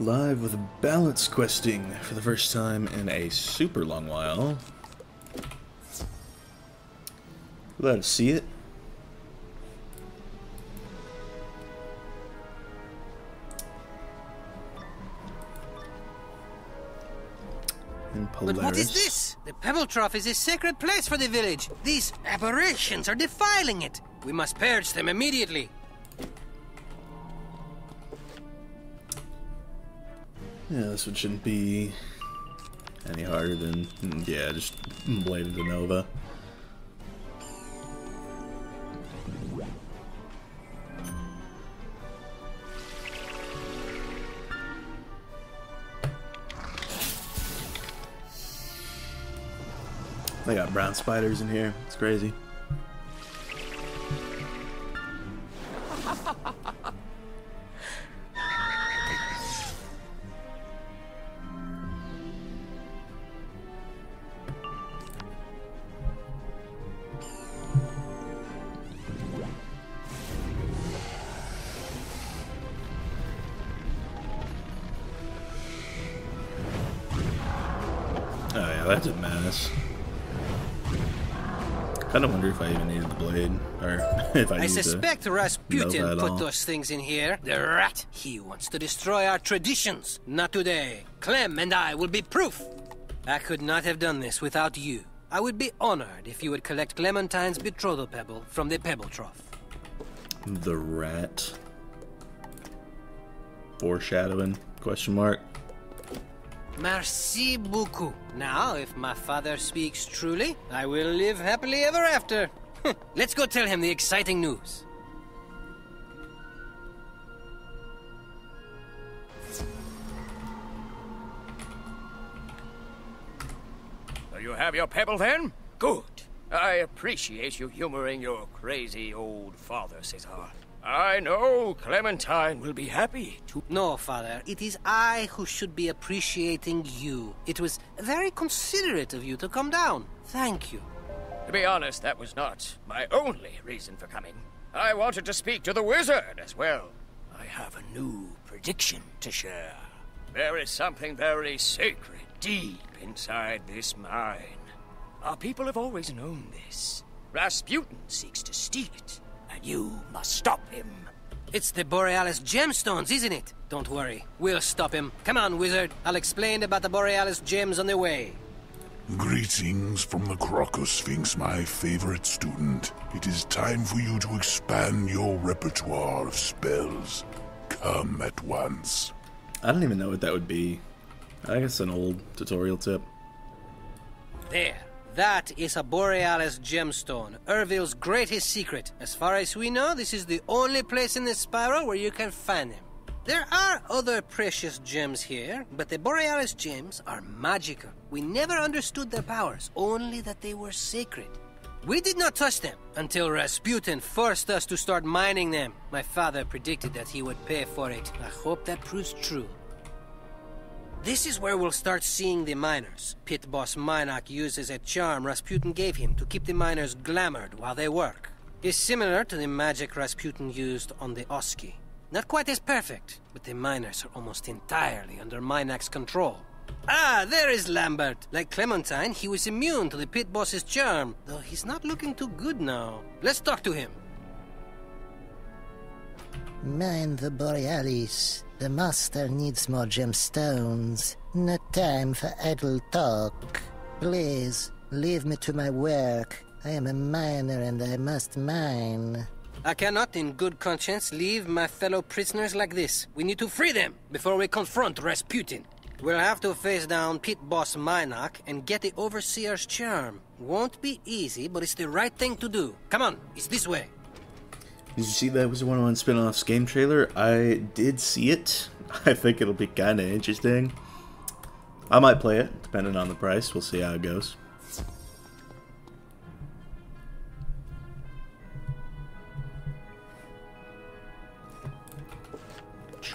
Live with balance questing for the first time in a super long while. Let us see it. And But what is this? The Pebble Trough is a sacred place for the village. These aberrations are defiling it. We must purge them immediately. Yeah, this one shouldn't be any harder than, yeah, just Blade of the Nova. They got brown spiders in here. It's crazy. if I, I suspect Rasputin put those things in here. The rat. He wants to destroy our traditions. Not today. Clem and I will be proof. I could not have done this without you. I would be honored if you would collect Clementine's betrothal pebble from the Pebble Trough. The rat. Foreshadowing? Question mark. Merci beaucoup. Now, if my father speaks truly, I will live happily ever after. Let's go tell him the exciting news. So you have your pebble then? Good. I appreciate you humoring your crazy old father, Cesar. I know Clementine will be happy to. No, father, it is I who should be appreciating you. It was very considerate of you to come down. Thank you. To be honest, that was not my only reason for coming. I wanted to speak to the wizard as well. I have a new prediction to share. There is something very sacred deep inside this mine. Our people have always known this. Rasputin seeks to steal it, and you must stop him. It's the Borealis gemstones, isn't it? Don't worry, we'll stop him. Come on, wizard. I'll explain about the Borealis gems on the way. Greetings from the Krokosphinx, my favorite student. It is time for you to expand your repertoire of spells. Come at once. I don't even know what that would be. I guess an old tutorial tip. There. That is a Borealis gemstone, Urville's greatest secret. As far as we know, this is the only place in the spiral where you can find them. There are other precious gems here, but the Borealis gems are magical. We never understood their powers, only that they were sacred. We did not touch them until Rasputin forced us to start mining them. My father predicted that he would pay for it. I hope that proves true. This is where we'll start seeing the miners. Pit boss Minak uses a charm Rasputin gave him to keep the miners glamored while they work. It's similar to the magic Rasputin used on the Oski. Not quite as perfect, but the miners are almost entirely under Minak's control. Ah, there is Lambert. Like Clementine, he was immune to the pit boss's charm, though he's not looking too good now. Let's talk to him. Mind the Borealis. The master needs more gemstones. No time for idle talk. Please, leave me to my work. I am a miner and I must mine. I cannot, in good conscience, leave my fellow prisoners like this. We need to free them before we confront Rasputin. We'll have to face down pit boss Minak and get the Overseer's charm. Won't be easy, but it's the right thing to do. Come on, it's this way. Did you see that was one on spin-off's game trailer? I did see it. I think it'll be kind of interesting. I might play it, depending on the price. We'll see how it goes.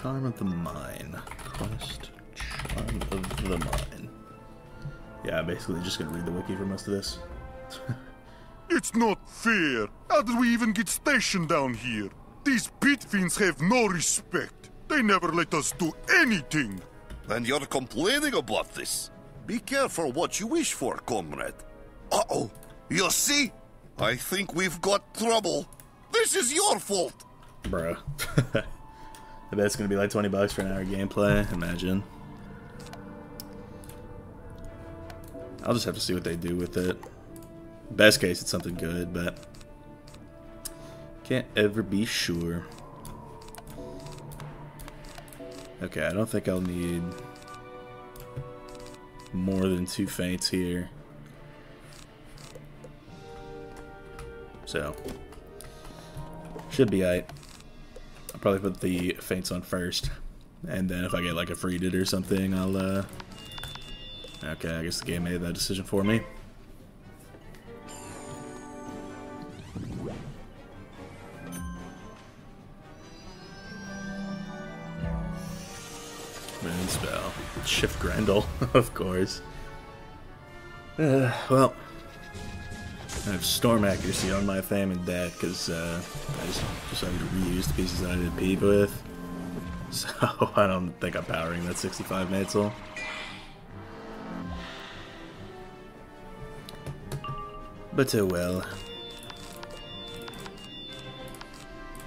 Charm of the Mine. Quest Charm of the Mine. Yeah, I'm basically just gonna read the wiki for most of this. It's not fair. How did we even get stationed down here? These pit fiends have no respect. They never let us do anything. And you're complaining about this. Be careful what you wish for, comrade. Uh-oh. You see? I think we've got trouble. This is your fault. Bruh. I bet it's gonna be like 20 bucks for an hour gameplay, imagine. I'll just have to see what they do with it. Best case, it's something good, but can't ever be sure. Okay, I don't think I'll need more than two feints here. So, should be alright. Probably put the feints on first. And then if I get like a free it or something, I'll, uh... Okay, I guess the game made that decision for me. Moon spell. Shift Grendel, of course. Uh, well, I have Storm Accuracy on my Fam and Dead because uh, I just decided to reuse the pieces that I did peeve with. So I don't think I'm powering that 65 Mantle. But oh well.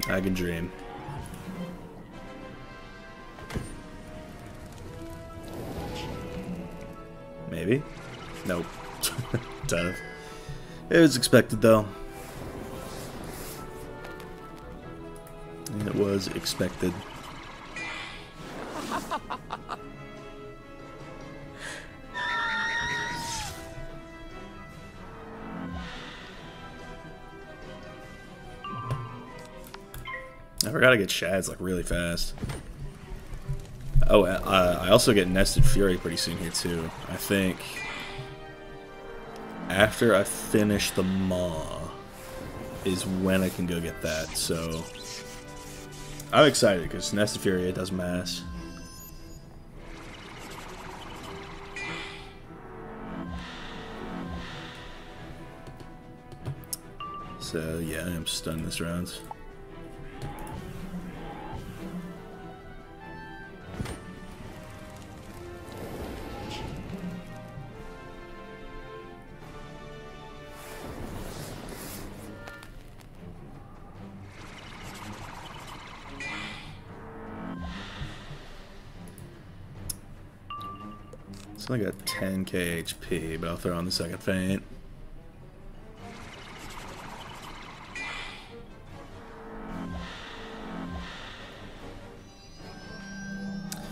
I can dream. Maybe? Nope. Tough. It was expected though. It was expected. I forgot to get shads like really fast. Oh, uh, I also get Nested Fury pretty soon here too. I think after I finish the Maw is when I can go get that. So I'm excited because Nested Fury does mass. So yeah, I am stunned this round. I got 10k HP, but I'll throw on the second faint.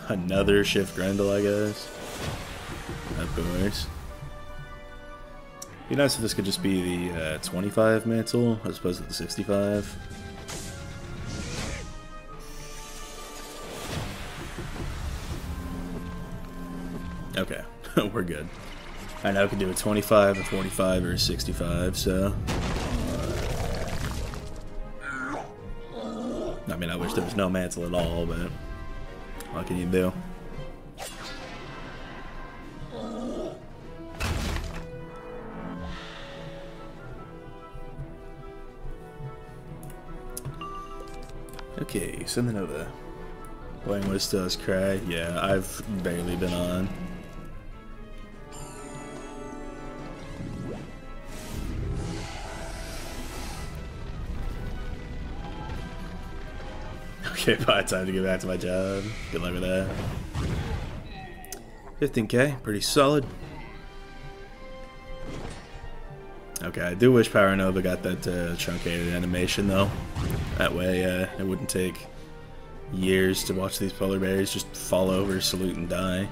Another shift Grendel, I guess. Of course. Be nice if this could just be the uh, 25 mantle as opposed to the 65. we're good. I now can do a 25, a 45, or a 65, so... I mean, I wish there was no mantle at all, but... What can you do? Okay, something over. Playing with does cry. Yeah, I've barely been on. Bye. Time to get back to my job. Good luck with that. 15k, pretty solid. Okay, I do wish Power Nova got that uh, truncated animation though. That way, uh, it wouldn't take years to watch these polar bears just fall over, salute, and die.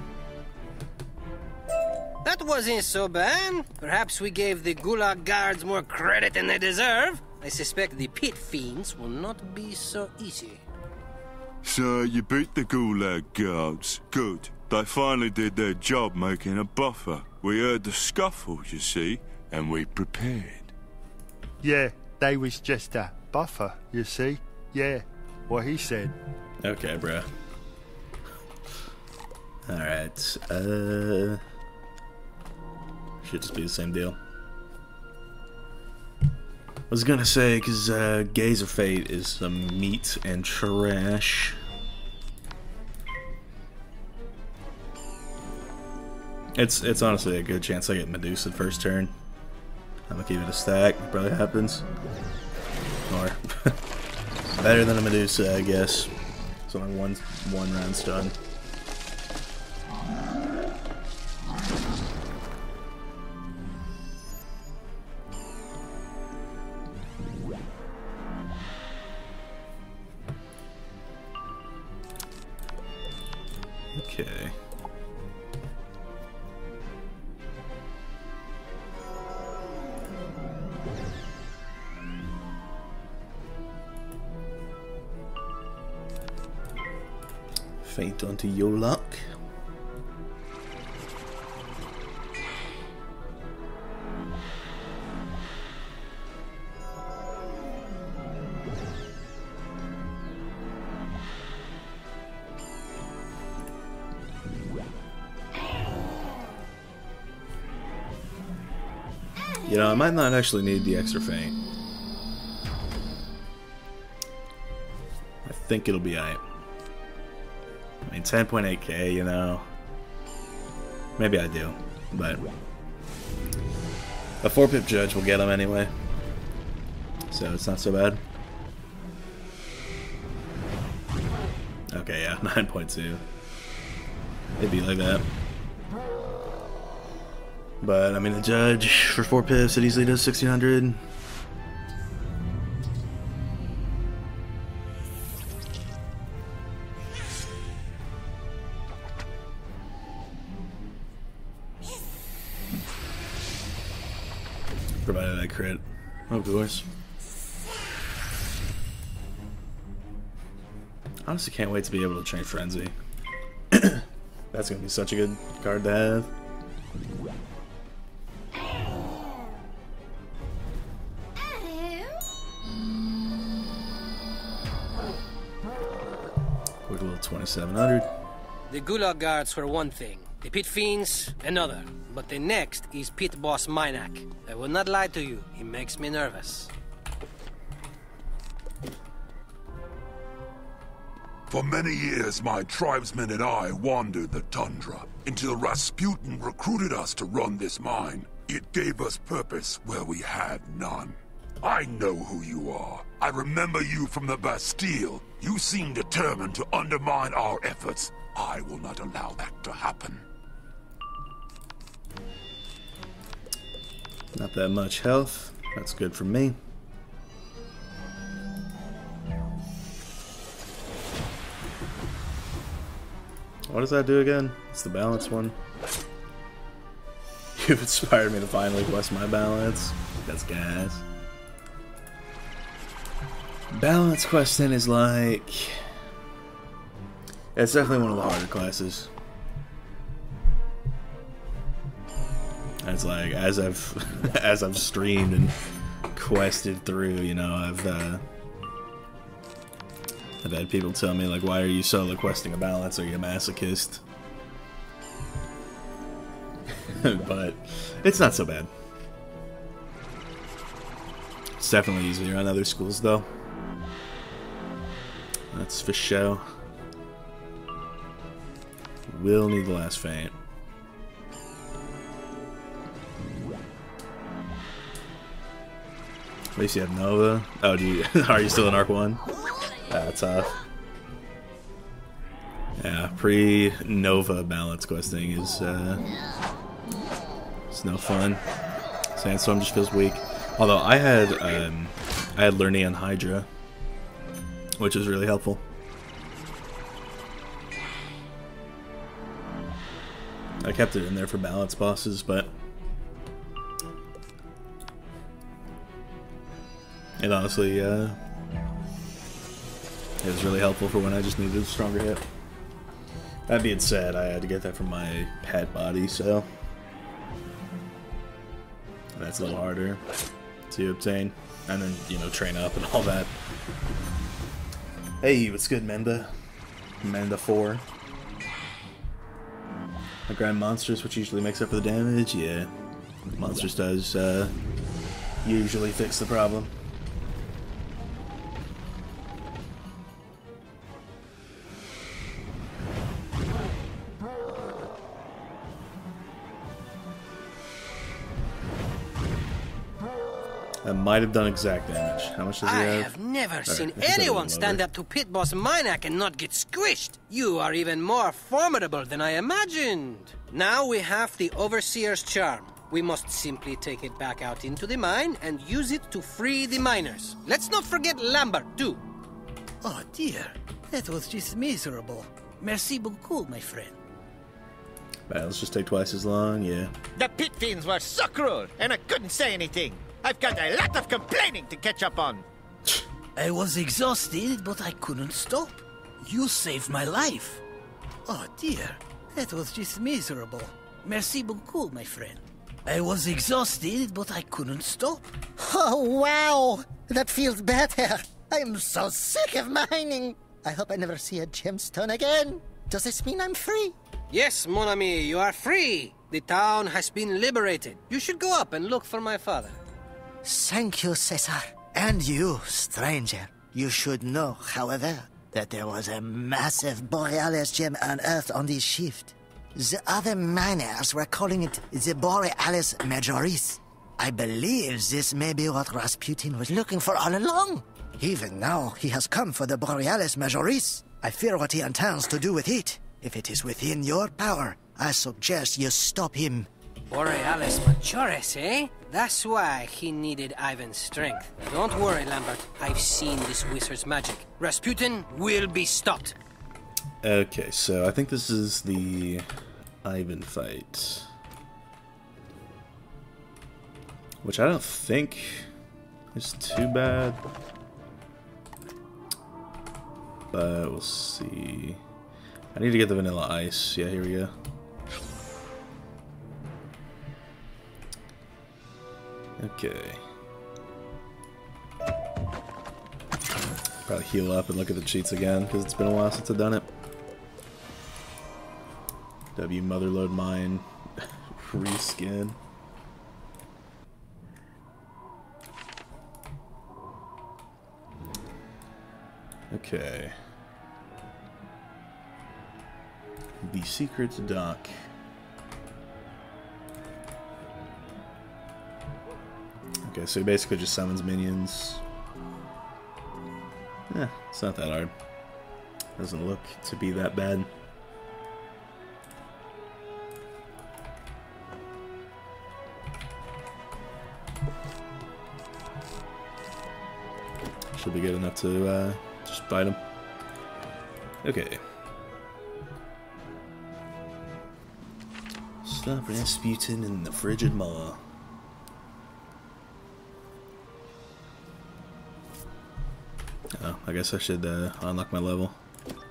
That wasn't so bad. Perhaps we gave the Gulag guards more credit than they deserve. I suspect the pit fiends will not be so easy. So you beat the Gulag guards. Good. They finally did their job making a buffer. We heard the scuffle, you see, and we prepared. Yeah, they was just a buffer, you see. Yeah, what he said. Okay, bro. Alright, uh... Should just be the same deal was gonna say, because uh, Gaze of Fate is some meat and trash. It's it's honestly a good chance I get Medusa first turn. I'm gonna give it a stack. It probably happens. Or better than a Medusa, I guess. It's only one one round stun. Might not actually need the extra faint. I think it'll be alright. I mean, 10.8k, you know. Maybe I do, but a 4 pip judge will get him anyway. So it's not so bad. Okay, yeah, 9.2. It'd be like that. But, I mean, the judge for 4 pips, it easily does 1600. Provided I crit. Oh, of course. Honestly, can't wait to be able to train Frenzy. That's gonna be such a good card to have. 700. The Gulag guards were one thing, the pit fiends another. But the next is pit boss Minak. I will not lie to you, he makes me nervous. For many years, my tribesmen and I wandered the tundra until Rasputin recruited us to run this mine. It gave us purpose where we had none. I know who you are. I remember you from the Bastille you seem determined to undermine our efforts. I will not allow that to happen. Not that much health. That's good for me. What does that do again? It's the balance one. You've inspired me to finally quest my balance. That's gas. Balance questing is like... It's definitely one of the harder classes. It's like as I've as I've streamed and quested through, you know, I've uh, I've had people tell me like, "Why are you solo questing a balance? Are you a masochist?" but it's not so bad. It's definitely easier on other schools, though. That's for show. Will need the last faint. At least you have Nova. Oh, do you? Are you still in Arc One? That's tough. Yeah, pre-Nova balance questing is uh, it's no fun. Sandstorm just feels weak. Although I had um, I had Lernean Hydra, which is really helpful. I kept it in there for balance bosses, but it honestly uh, it was really helpful for when I just needed a stronger hit. That being said, I had to get that from my pet body, so that's a little harder to obtain, and then you know train up and all that. Hey, what's good, Menda? Menda four. I grind monsters, which usually makes up for the damage. Yeah, monsters does uh, usually fix the problem. That might have done exact damage. How much does he I have? I have never seen I think that anyone stand up to Pit Boss Minak and not get squished. You are even more formidable than I imagined. Now we have the Overseer's charm. We must simply take it back out into the mine and use it to free the miners. Let's not forget Lambert, too. Oh dear, that was just miserable. Merci beaucoup, my friend. Battles just take twice as long, yeah. The pit fiends were so cruel, and I couldn't say anything. I've got a lot of complaining to catch up on. I was exhausted, but I couldn't stop. You saved my life. Oh dear, that was just miserable. Merci beaucoup, my friend. I was exhausted, but I couldn't stop. Oh, wow! That feels better. I'm so sick of mining. I hope I never see a gemstone again. Does this mean I'm free? Yes, mon ami, you are free. The town has been liberated. You should go up and look for my father. Thank you, Cesar. And you, stranger. You should know, however, that there was a massive Borealis gem unearthed on this shift. The other miners were calling it the Borealis Majoris. I believe this may be what Rasputin was looking for all along. Even now, he has come for the Borealis Majoris. I fear what he intends to do with it. If it is within your power, I suggest you stop him. Borealis Majoris, eh? That's why he needed Ivan's strength. Don't worry, Lambert. I've seen this wizard's magic. Rasputin will be stopped. Okay, so I think this is the Ivan fight. Which I don't think is too bad. But we'll see. I need to get the vanilla ice. Yeah, here we go. Okay. Probably heal up and look at the cheats again because it's been a while since I've done it. W Motherload Mine reskin. Okay. The secret dock. Okay, so he basically just summons minions. Yeah, it's not that hard. Doesn't look to be that bad. Should be good enough to uh, just bite him. Okay. Stop Rasputin in the frigid maw. Oh, I guess I should uh, unlock my level.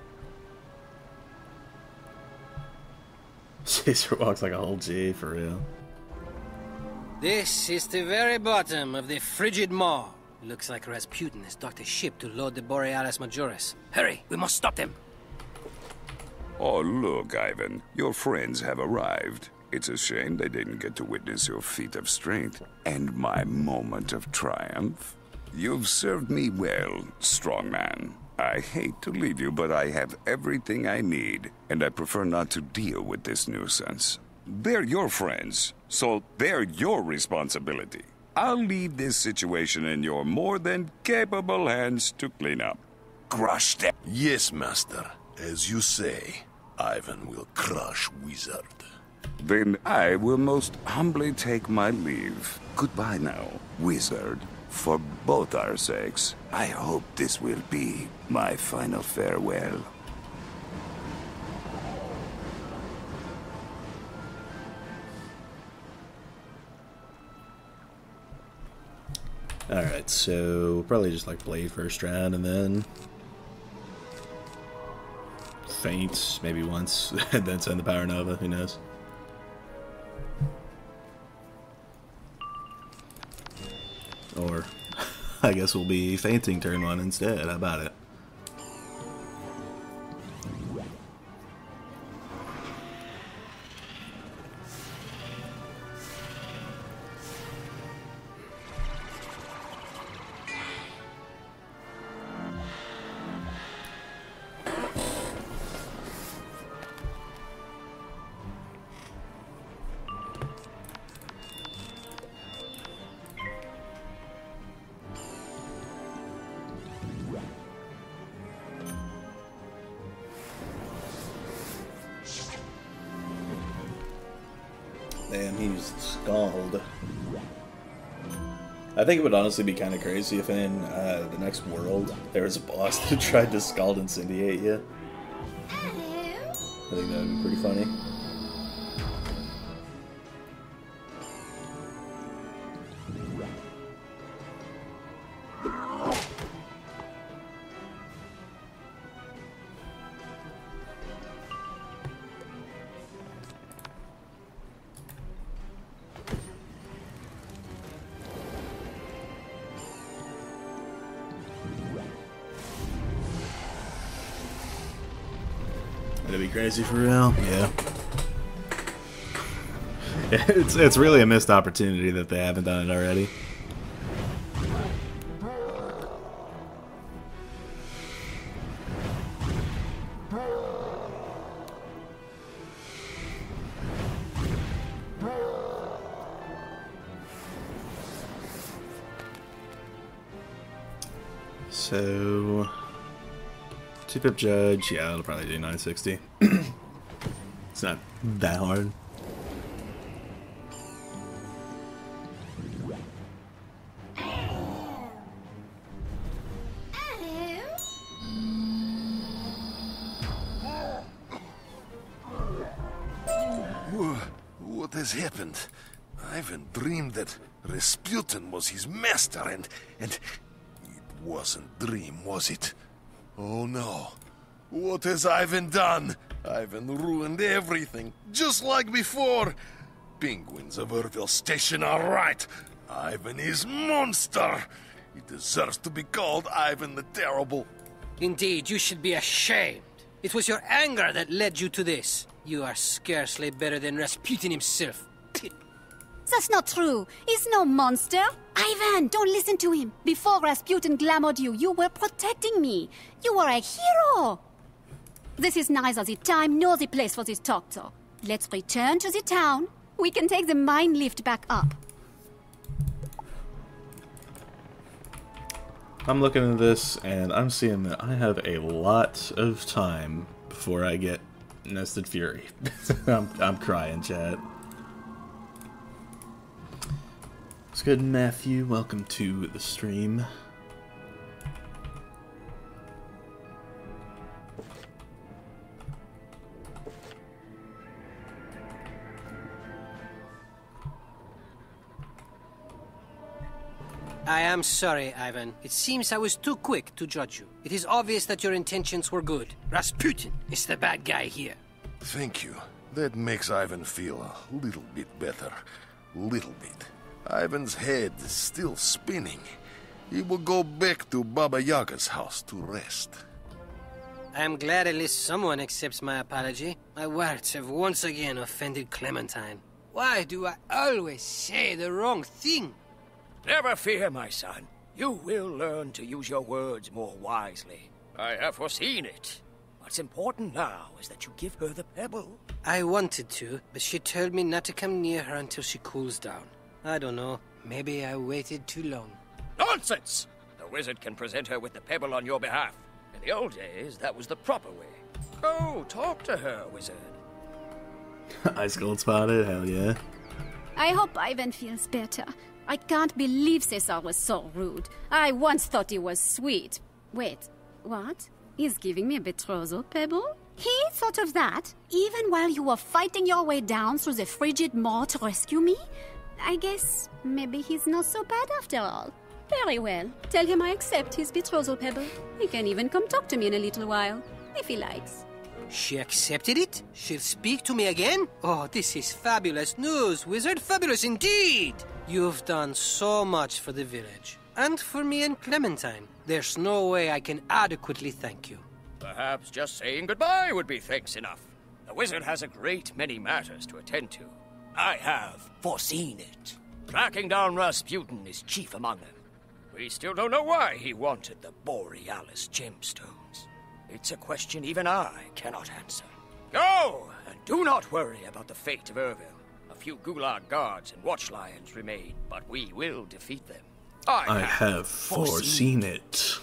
Cesar walks like a whole G for real. This is the very bottom of the frigid maw. Looks like Rasputin has docked a ship to load the Borealis Majoris. Hurry, we must stop them. Oh, look, Ivan. Your friends have arrived. It's a shame they didn't get to witness your feat of strength and my moment of triumph. You've served me well, strong man. I hate to leave you, but I have everything I need, and I prefer not to deal with this nuisance. They're your friends, so they're your responsibility. I'll leave this situation in your more than capable hands to clean up. Crush them. Yes, master. As you say, Ivan will crush Wizard. Then I will most humbly take my leave. Goodbye now, wizard. For both our sakes, I hope this will be my final farewell. Alright, so probably just like Blade first round and then faint maybe once and then send the Power Nova, who knows. Or I guess we'll be fainting turn one instead. How about it? I think it would honestly be kind of crazy if in uh, the next world there was a boss that tried to scald Incindiate you. I think that would be pretty funny. Crazy for real? Yeah. It's it's really a missed opportunity that they haven't done it already. Pip judge, yeah, it'll probably do 960. it's not that hard. What has happened? Ivan dreamed that Rasputin was his master, and and it wasn't dream, was it? No! What has Ivan done? Ivan ruined everything, just like before. Penguins of Urville Station are right. Ivan is monster. He deserves to be called Ivan the Terrible. Indeed, you should be ashamed. It was your anger that led you to this. You are scarcely better than Rasputin himself. That's not true. He's no monster. Ivan, don't listen to him. Before Rasputin glamoured you, you were protecting me. You were a hero. This is neither the time nor the place for this talk, though. Let's return to the town. We can take the mine lift back up. I'm looking at this and I'm seeing that I have a lot of time before I get Nested Fury. I'm, I'm crying, chat. It's good, Matthew. Welcome to the stream. I am sorry, Ivan. It seems I was too quick to judge you. It is obvious that your intentions were good. Rasputin is the bad guy here. Thank you. That makes Ivan feel a little bit better. Little bit. Ivan's head is still spinning. He will go back to Baba Yaga's house to rest. I am glad at least someone accepts my apology. My words have once again offended Clementine. Why do I always say the wrong thing? Never fear, my son. You will learn to use your words more wisely. I have foreseen it. What's important now is that you give her the pebble. I wanted to, but she told me not to come near her until she cools down. I don't know. Maybe I waited too long. Nonsense! The wizard can present her with the pebble on your behalf. In the old days, that was the proper way. Go, talk to her, wizard. Ice Gold spotted, hell yeah. I hope Ivan feels better. I can't believe Cesar was so rude. I once thought he was sweet. Wait, what? He's giving me a betrothal pebble? He thought of that, even while you were fighting your way down through the frigid maw to rescue me? I guess maybe he's not so bad after all. Very well. Tell him I accept his betrothal pebble. He can even come talk to me in a little while, if he likes. She accepted it? She'll speak to me again? Oh, this is fabulous news, wizard. Fabulous indeed! You've done so much for the village. And for me and Clementine. There's no way I can adequately thank you. Perhaps just saying goodbye would be thanks enough. The wizard has a great many matters to attend to. I have foreseen it. Tracking down Rasputin is chief among them. We still don't know why he wanted the Borealis gemstones. It's a question even I cannot answer. Go, and do not worry about the fate of Urville. A few Gulag guards and watch lions remain, but we will defeat them. I, I have foreseen it.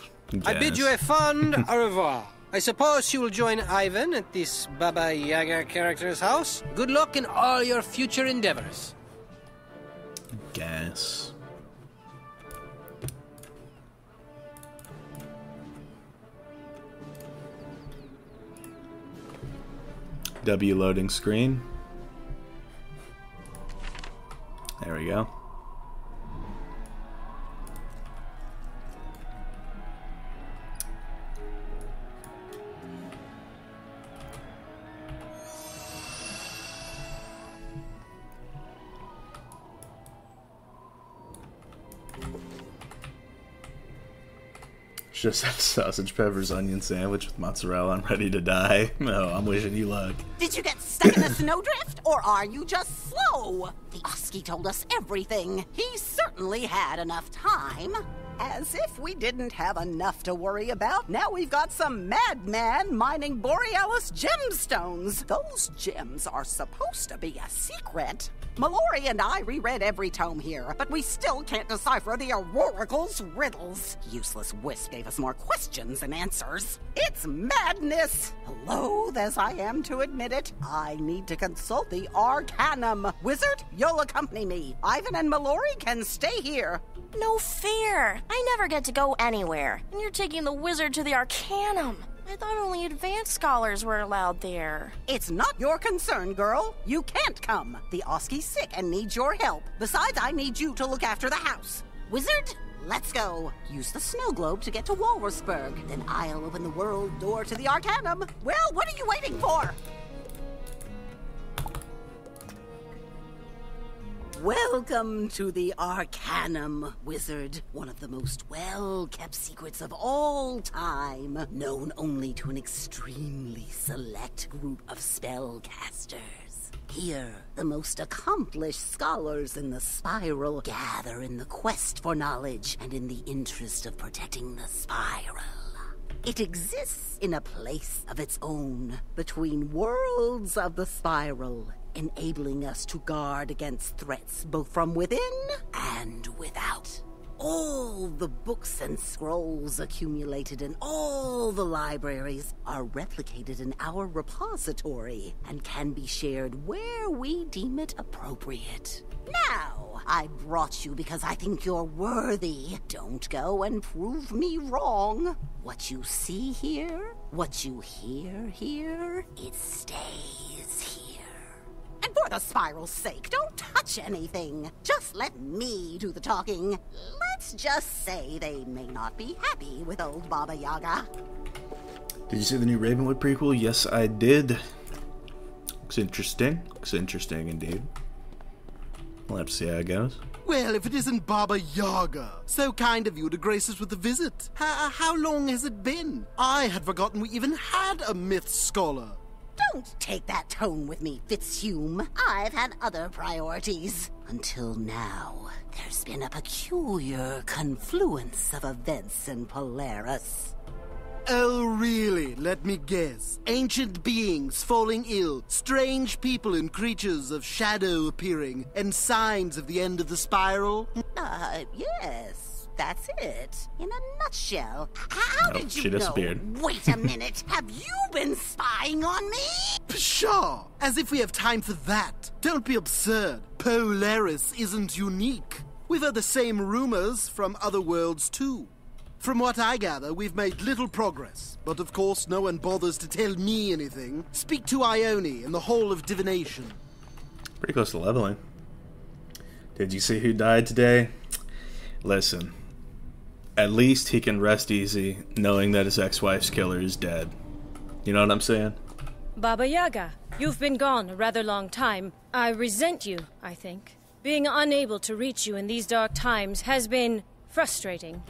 I bid you a fond au revoir. I suppose you will join Ivan at this Baba Yaga character's house. Good luck in all your future endeavors. Gas. W loading screen. There we go. Just had a sausage peppers onion sandwich with mozzarella. I'm ready to die. No, I'm wishing you luck. Did you get stuck in a snowdrift, or are you just slow? The Oski told us everything. He certainly had enough time. As if we didn't have enough to worry about. Now we've got some madman mining Borealis gemstones. Those gems are supposed to be a secret. Mallory and I reread every tome here, but we still can't decipher the Auroracle's riddles. Useless Wisp gave us more questions than answers. It's madness! Loath as I am to admit it, I need to consult the Arcanum. Wizard, you'll accompany me. Ivan and Mallory can stay here. No fair. I never get to go anywhere. And you're taking the wizard to the Arcanum. I thought only advanced scholars were allowed there. It's not your concern, girl. You can't come. The Oski's sick and needs your help. Besides, I need you to look after the house. Wizard, let's go. Use the snow globe to get to Walruskberg. Then I'll open the world door to the Arcanum. Well, what are you waiting for? Welcome to the Arcanum, Wizard. One of the most well kept secrets of all time, known only to an extremely select group of spellcasters. Here, the most accomplished scholars in the spiral gather in the quest for knowledge and in the interest of protecting the spiral. It exists in a place of its own, between worlds of the spiral, enabling us to guard against threats both from within and without. All the books and scrolls accumulated in all the libraries are replicated in our repository and can be shared where we deem it appropriate. Now, I brought you because I think you're worthy. Don't go and prove me wrong. What you see here, what you hear here, it stays here. And for the spiral's sake, don't touch anything. Just let me do the talking. Let's just say they may not be happy with old Baba Yaga. Did you see the new Ravenwood prequel? Yes, I did. Looks interesting. Looks interesting indeed. We'll have to see how it goes. Well, if it isn't Baba Yaga, so kind of you to grace us with a visit. How, how long has it been? I had forgotten we even had a myth scholar. Don't take that tone with me, Fitzhume. I've had other priorities. Until now, there's been a peculiar confluence of events in Polaris. Oh, really? Let me guess. Ancient beings falling ill, strange people and creatures of shadow appearing, and signs of the end of the spiral? Uh, yes, that's it. In a nutshell. How Oh, did you she disappeared. know? Wait a minute. Have you been spying on me? Pshaw! As if we have time for that. Don't be absurd. Polaris isn't unique. We've heard the same rumors from other worlds, too. From what I gather, we've made little progress. But of course, no one bothers to tell me anything. Speak to Ione in the Hall of Divination. Pretty close to leveling. Did you see who died today? Listen, at least he can rest easy knowing that his ex wife's killer is dead. You know what I'm saying? Baba Yaga, you've been gone a rather long time. I resent you, I think. Being unable to reach you in these dark times has been frustrating.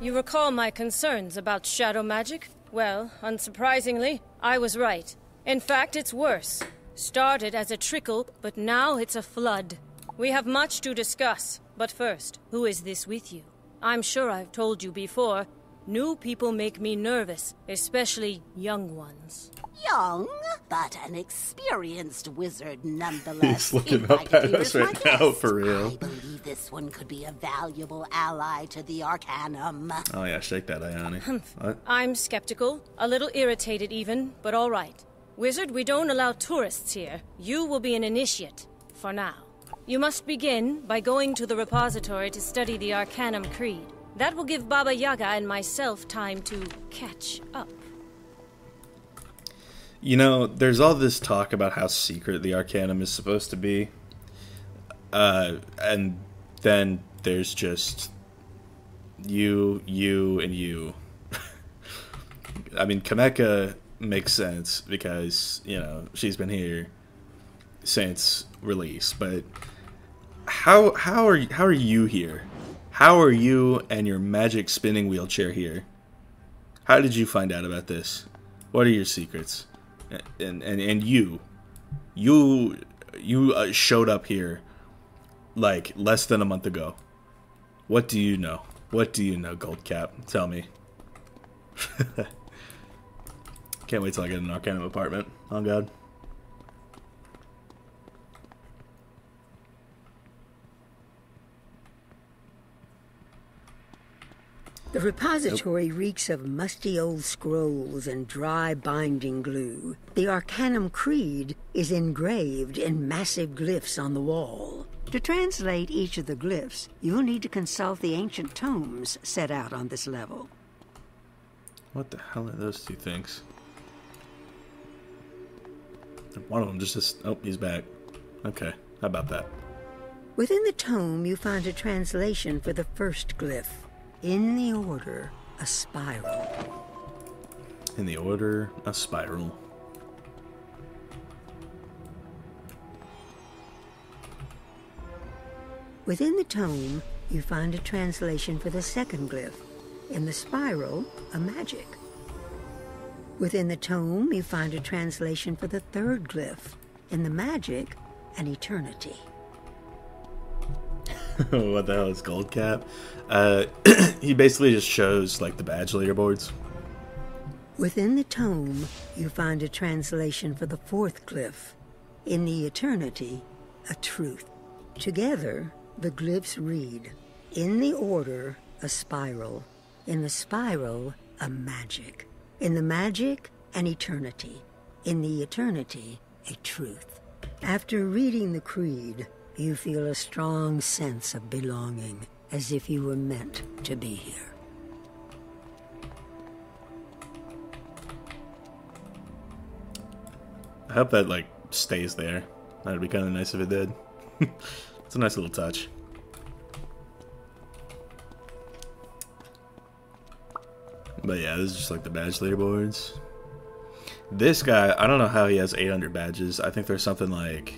You recall my concerns about shadow magic? Well, unsurprisingly, I was right. In fact, it's worse. Started as a trickle, but now it's a flood. We have much to discuss, but first, who is this with you? I'm sure I've told you before, New people make me nervous, especially young ones. Young, but an experienced wizard nonetheless. He's looking If up at us with my right now for real. I believe this one could be a valuable ally to the Arcanum. Oh yeah, shake that, Ione. I'm skeptical, a little irritated even, but all right. Wizard, we don't allow tourists here. You will be an initiate, for now. You must begin by going to the repository to study the Arcanum Creed. That will give Baba Yaga and myself time to catch up. You know, there's all this talk about how secret the Arcanum is supposed to be. Uh, and then there's just you, you, and you. I mean, Kameka makes sense because, you know, she's been here since release, but how how are how are you here? How are you and your magic spinning wheelchair here? How did you find out about this? What are your secrets? And and and you, you you uh, showed up here like less than a month ago. What do you know? What do you know, Goldcap? Tell me. Can't wait till I get an Arcanum apartment. Oh god. The repository reeks of musty old scrolls and dry binding glue. The Arcanum Creed is engraved in massive glyphs on the wall. To translate each of the glyphs, you'll need to consult the ancient tomes set out on this level. What the hell are those two things? One of them just, just oh, he's back. Okay, how about that? Within the tome, you find a translation for the first glyph. In the order, a spiral. In the order, a spiral. Within the tome, you find a translation for the second glyph. In the spiral, a magic. Within the tome, you find a translation for the third glyph. In the magic, an eternity. what the hell is Gold Cap? Uh, he basically just shows like the badge leaderboards. Within the tome, you find a translation for the fourth glyph. In the eternity, a truth. Together, the glyphs read In the order, a spiral. In the spiral, a magic. In the magic, an eternity. In the eternity, a truth. After reading the creed, you feel a strong sense of belonging, as if you were meant to be here. I hope that like stays there. That'd be kind of nice if it did. it's a nice little touch. But yeah, this is just like the badge leaderboards. This guy, I don't know how he has 800 badges. I think there's something like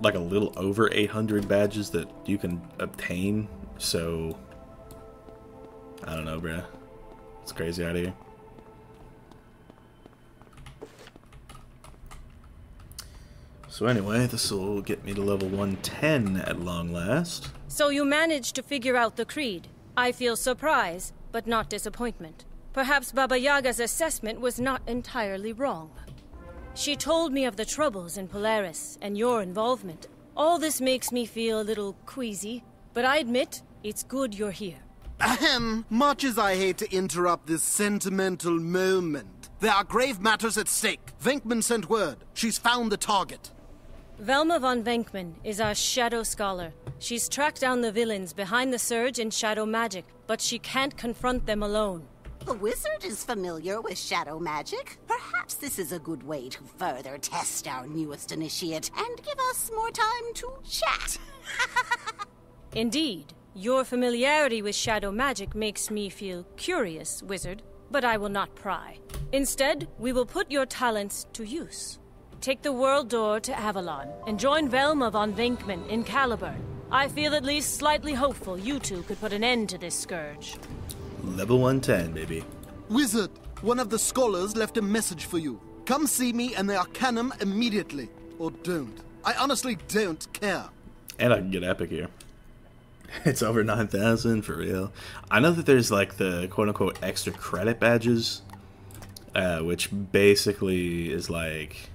like a little over 800 badges that you can obtain. So I don't know, bruh. It's crazy out here. So anyway, this will get me to level 110 at long last. So you managed to figure out the creed. I feel surprise, but not disappointment. Perhaps Baba Yaga's assessment was not entirely wrong. She told me of the troubles in Polaris and your involvement. All this makes me feel a little queasy, but I admit it's good you're here. Ahem. Much as I hate to interrupt this sentimental moment, there are grave matters at stake. Venkman sent word. She's found the target. Velma von Venkman is our shadow scholar. She's tracked down the villains behind the surge in shadow magic, but she can't confront them alone. The wizard is familiar with shadow magic. Perhaps this is a good way to further test our newest initiate and give us more time to chat. Indeed, your familiarity with shadow magic makes me feel curious, wizard, but I will not pry. Instead, we will put your talents to use. Take the world door to Avalon and join Velma von Venkman in Caliburn. I feel at least slightly hopeful you two could put an end to this scourge. Level 110, baby. Wizard, one of the scholars left a message for you. Come see me and the Arcanum immediately. Or don't. I honestly don't care. And I can get epic here. It's over 9,000 for real. I know that there's like the quote unquote extra credit badges, uh, which basically is like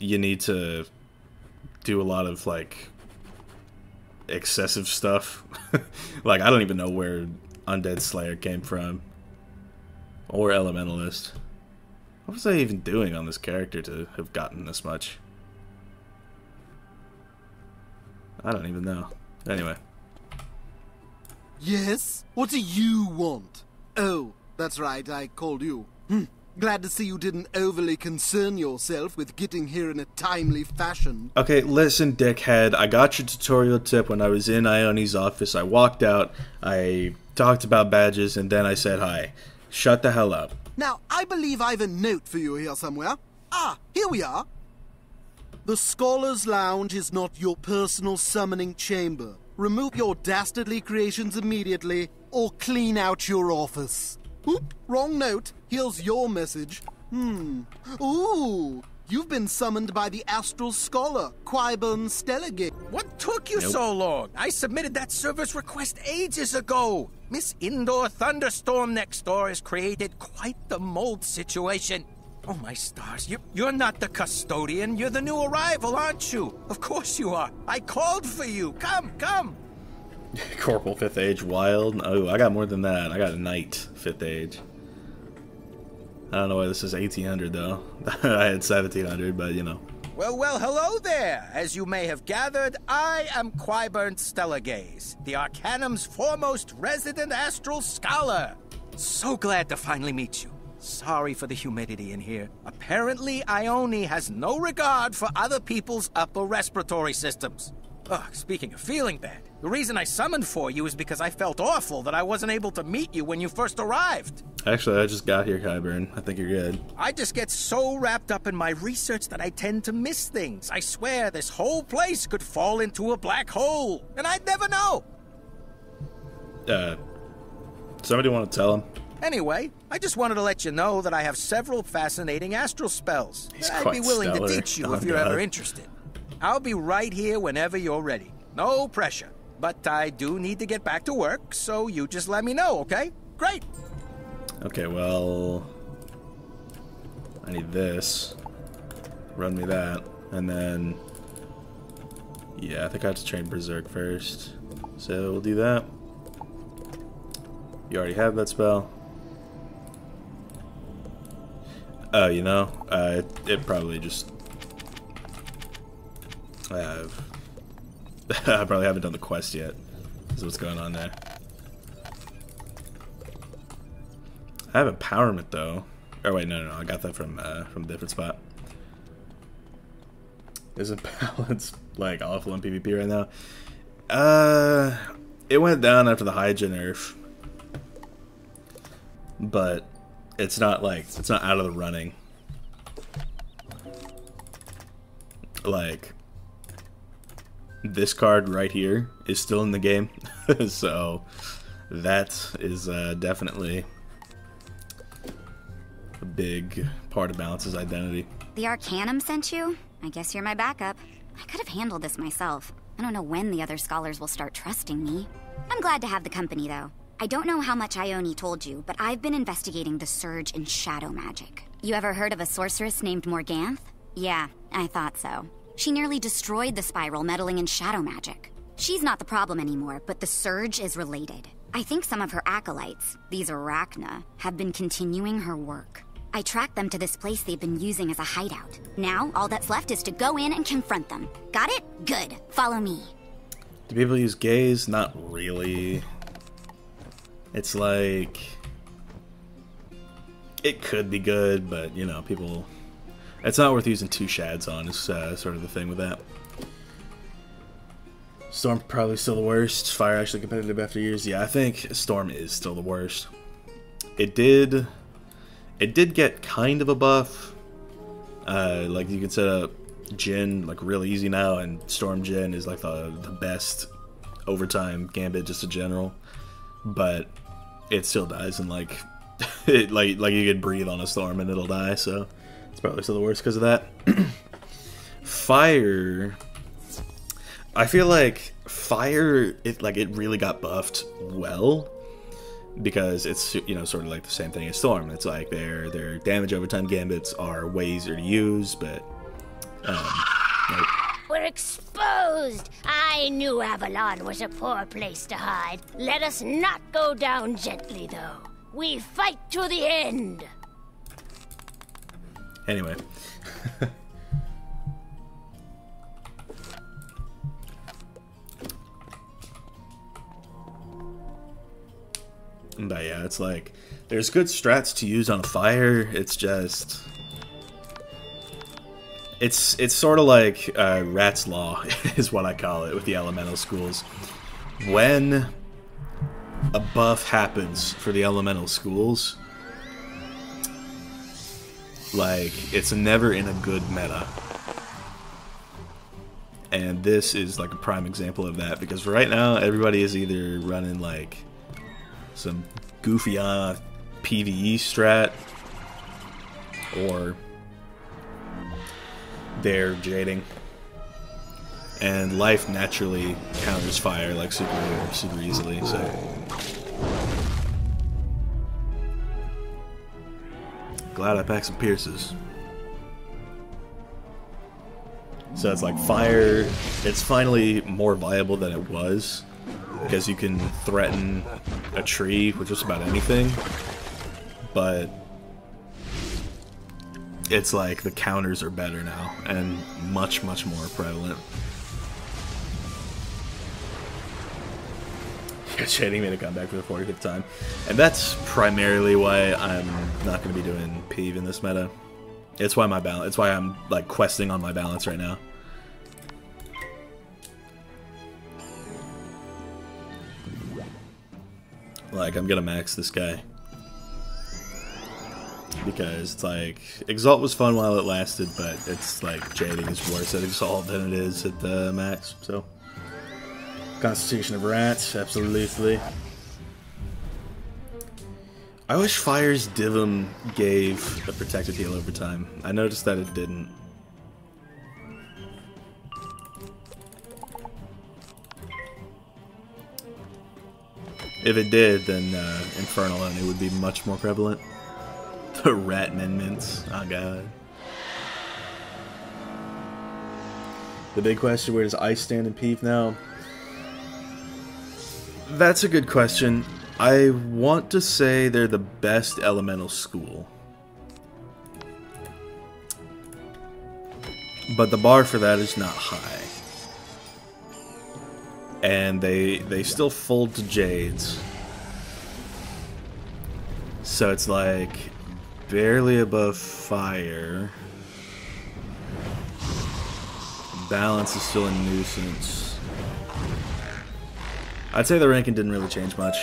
you need to do a lot of like excessive stuff. like, I don't even know where Undead Slayer came from or Elementalist. What was I even doing on this character to have gotten this much? I don't even know. Anyway. Yes? What do you want? Oh, that's right, I called you. Hmm. Glad to see you didn't overly concern yourself with getting here in a timely fashion. Okay, listen, dickhead. I got your tutorial tip when I was in Ione's office. I walked out, I talked about badges, and then I said hi. Shut the hell up. Now, I believe I've a note for you here somewhere. Ah, here we are. The Scholar's Lounge is not your personal summoning chamber. Remove your dastardly creations immediately, or clean out your office. Oop, wrong note. Here's your message. Hmm. Ooh, you've been summoned by the Astral Scholar, Qyburn Stellagaze. What took you Nope. so long? I submitted that service request ages ago. Miss Indoor Thunderstorm next door has created quite the mold situation. Oh, my stars. You, you're not the custodian. You're the new arrival, aren't you? Of course you are. I called for you. Come, come. Corporal 5th Age Wild. Oh, I got more than that. I got a Knight 5th Age. I don't know why this is 1800 though. I had 1700, but you know. Well, well, hello there. As you may have gathered, I am Qyburn Stellagaze, the Arcanum's foremost resident astral scholar. So glad to finally meet you. Sorry for the humidity in here. Apparently, Ione has no regard for other people's upper respiratory systems. Speaking of feeling bad, the reason I summoned for you is because I felt awful that I wasn't able to meet you when you first arrived. Actually, I just got here, Qyburn. I think you're good. I just get so wrapped up in my research that I tend to miss things. I swear this whole place could fall into a black hole, and I'd never know. Uh, somebody want to tell him? Anyway, I just wanted to let you know that I have several fascinating astral spells He's I'd be willing stellar. to teach you Oh, if you're God. ever interested. I'll be right here whenever you're ready. No pressure. But I do need to get back to work, so you just let me know, okay? Great. Okay, well, I need this. Run me that, and then yeah, I think I have to train Berserk first. So we'll do that. You already have that spell. Oh, you know, uh, it, it probably just. Uh, I probably haven't done the quest yet. Is what's going on there. I have empowerment though. Or wait, no, no, no. I got that from uh, from a different spot. Isn't balance like awful in PvP right now? Uh, it went down after the Hydra nerf, but it's not like it's not out of the running. Like this card right here is still in the game, so that is uh, definitely a big part of Balance's identity. The Arcanum sent you? I guess you're my backup. I could have handled this myself. I don't know when the other scholars will start trusting me. I'm glad to have the company, though. I don't know how much Ione told you, but I've been investigating the surge in shadow magic. You ever heard of a sorceress named Morganth? Yeah, I thought so. She nearly destroyed the spiral meddling in shadow magic. She's not the problem anymore, but the surge is related. I think some of her acolytes, these Arachna, have been continuing her work. I tracked them to this place they've been using as a hideout. Now, all that's left is to go in and confront them. Got it? Good. Follow me. Do people use gaze? Not really. It's like it could be good, but you know, people. It's not worth using two shads on. Is uh, sort of the thing with that. Storm probably still the worst. Fire actually competitive after years. Yeah, I think Storm is still the worst. It did, it did get kind of a buff. Uh, like you can set up Jin like real easy now, and Storm Jin is like the the best overtime gambit just in general. But it still dies and, like it like like you could breathe on a storm and it'll die. So it's probably still the worst because of that. Fire. I feel like fire, it like it really got buffed well because it's you know sort of like the same thing as storm. It's like their their damage over time gambits are way easier to use, but um, like, We're exposed! I knew Avalon was a poor place to hide. Let us not go down gently, though. We fight to the end! Anyway. But yeah, it's like there's good strats to use on a fire. It's just it's it's sort of like uh, Rat's Law is what I call it with the elemental schools. When a buff happens for the elemental schools, like it's never in a good meta. And this is like a prime example of that because right now everybody is either running like some goofy uh, PVE strat, or they're jading. And life naturally counters fire like super super easily, so glad I packed some pierces. So it's like fire it's finally more viable than it was because you can threaten a tree with just about anything, but it's like the counters are better now and much, much more prevalent. Shading made a comeback for the 45th time, and that's primarily why I'm not going to be doing Peeve in this meta. It's why my balance. It's why I'm like questing on my balance right now. Like, I'm gonna max this guy. Because it's like, Exalt was fun while it lasted, but it's like, Jading is worse at Exalt than it is at the max, so. Constitution of Rats, absolutely. I wish Fire's Divum gave a protected heal over time. I noticed that it didn't. If it did, then uh, Infernal it would be much more prevalent. The rat amendments. Oh god. The big question, where does Ice stand in Peeve now? That's a good question. I want to say they're the best elemental school. But the bar for that is not high and they they still fold to jades. So it's like barely above fire. Balance is still a nuisance. I'd say the ranking didn't really change much.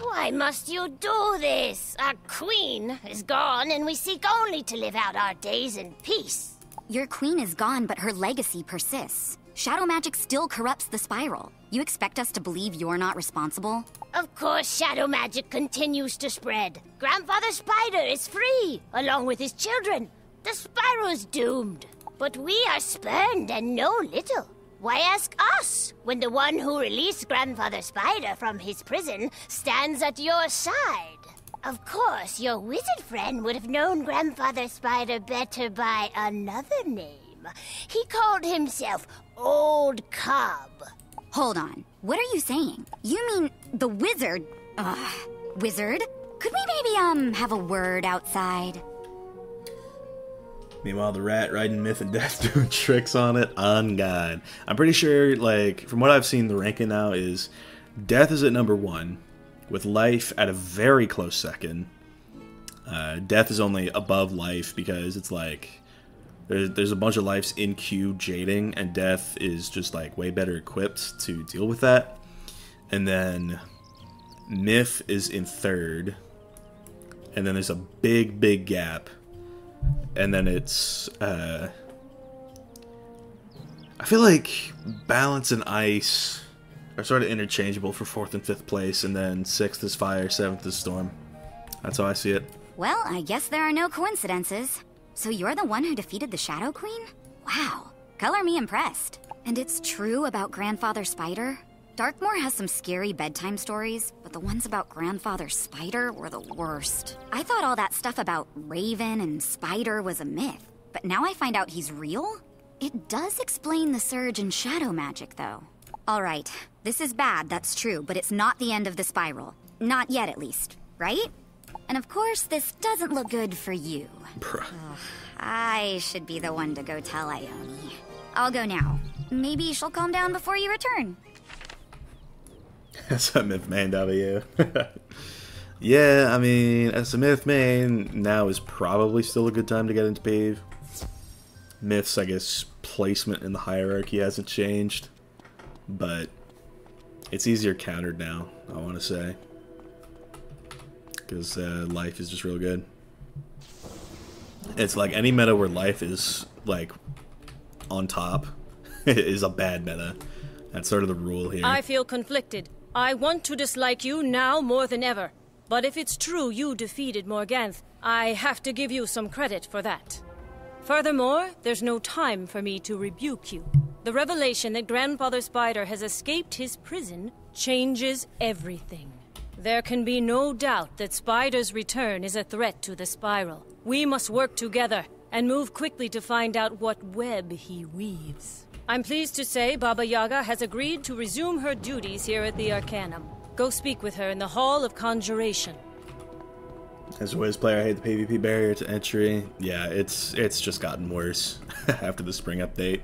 Why must you do this? Our queen is gone, and we seek only to live out our days in peace. Your queen is gone, but her legacy persists. Shadow magic still corrupts the spiral. You expect us to believe you're not responsible? Of course, shadow magic continues to spread. Grandfather Spider is free, along with his children. The spiral is doomed. But we are spurned and know little. Why ask us when the one who released Grandfather Spider from his prison stands at your side? Of course, your wizard friend would have known Grandfather Spider better by another name. He called himself Old Cobb. Hold on. What are you saying? You mean the wizard? Ugh. Wizard? Could we maybe, um, have a word outside? Meanwhile, the rat riding Myth and Death doing tricks on it on God. I'm pretty sure, like, from what I've seen, the ranking now is Death is at number one, with Life at a very close second. Uh, death is only above Life because it's like there's, there's a bunch of lives in queue jading, and Death is just like way better equipped to deal with that. And then Myth is in third, and then there's a big, big gap and then it's uh I feel like balance and ice are sort of interchangeable for fourth and fifth place, and then sixth is fire, seventh is storm. That's how I see it. Well, I guess there are no coincidences. So you're the one who defeated the Shadow Queen? Wow, color me impressed. And it's true about Grandfather Spider? Darkmoor has some scary bedtime stories, but the ones about Grandfather Spider were the worst. I thought all that stuff about Raven and Spider was a myth, but now I find out he's real? It does explain the surge in shadow magic, though. Alright, this is bad, that's true, but it's not the end of the spiral. Not yet, at least, right? And of course, this doesn't look good for you. Ugh, I should be the one to go tell Ione. I'll go now. Maybe she'll calm down before you return. That's a myth main W. yeah, I mean, as a myth main, now is probably still a good time to get into Pave. Myths, I guess, placement in the hierarchy hasn't changed, but it's easier countered now, I want to say. Because uh, life is just real good. It's like any meta where life is, like, on top is a bad meta. That's sort of the rule here. I feel conflicted. I want to dislike you now more than ever. But if it's true you defeated Morganth, I have to give you some credit for that. Furthermore, there's no time for me to rebuke you. The revelation that Grandfather Spider has escaped his prison changes everything. There can be no doubt that Spider's return is a threat to the Spiral. We must work together and move quickly to find out what web he weaves. I'm pleased to say Baba Yaga has agreed to resume her duties here at the Arcanum. Go speak with her in the Hall of Conjuration. As a Wiz player, I hate the PvP barrier to entry. Yeah, it's it's just gotten worse after the spring update.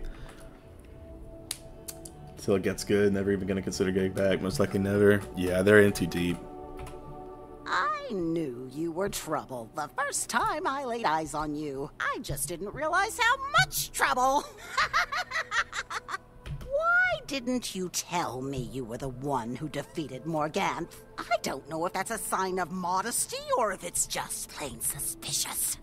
Until it gets good, never even gonna consider getting back. Most likely never. Yeah, they're in too deep. I knew you were trouble the first time I laid eyes on you. I just didn't realize how much trouble. Why didn't you tell me you were the one who defeated Morganth? I don't know if that's a sign of modesty or if it's just plain suspicious.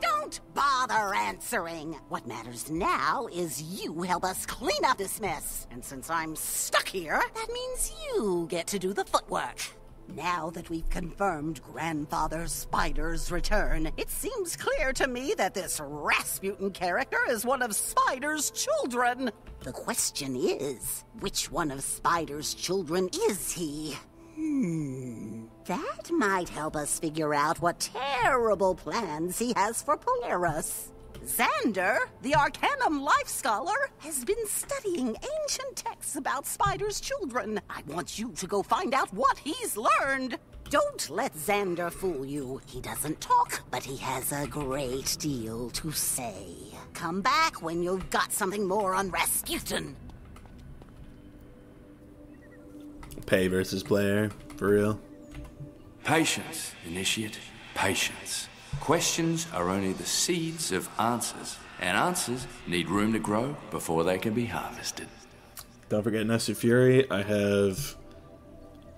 Don't bother answering. What matters now is you help us clean up this mess. And since I'm stuck here, that means you get to do the footwork. Now that we've confirmed Grandfather Spider's return, it seems clear to me that this Rasputin character is one of Spider's children. The question is, which one of Spider's children is he? Hmm, that might help us figure out what terrible plans he has for Polaris. Xander, the Arcanum Life Scholar, has been studying ancient texts about Spider's children. I want you to go find out what he's learned. Don't let Xander fool you. He doesn't talk, but he has a great deal to say. Come back when you've got something more on Rasputin. Pay versus player, for real. Patience, initiate. Patience. Questions are only the seeds of answers, and answers need room to grow before they can be harvested. Don't forget Nestor Fury. I have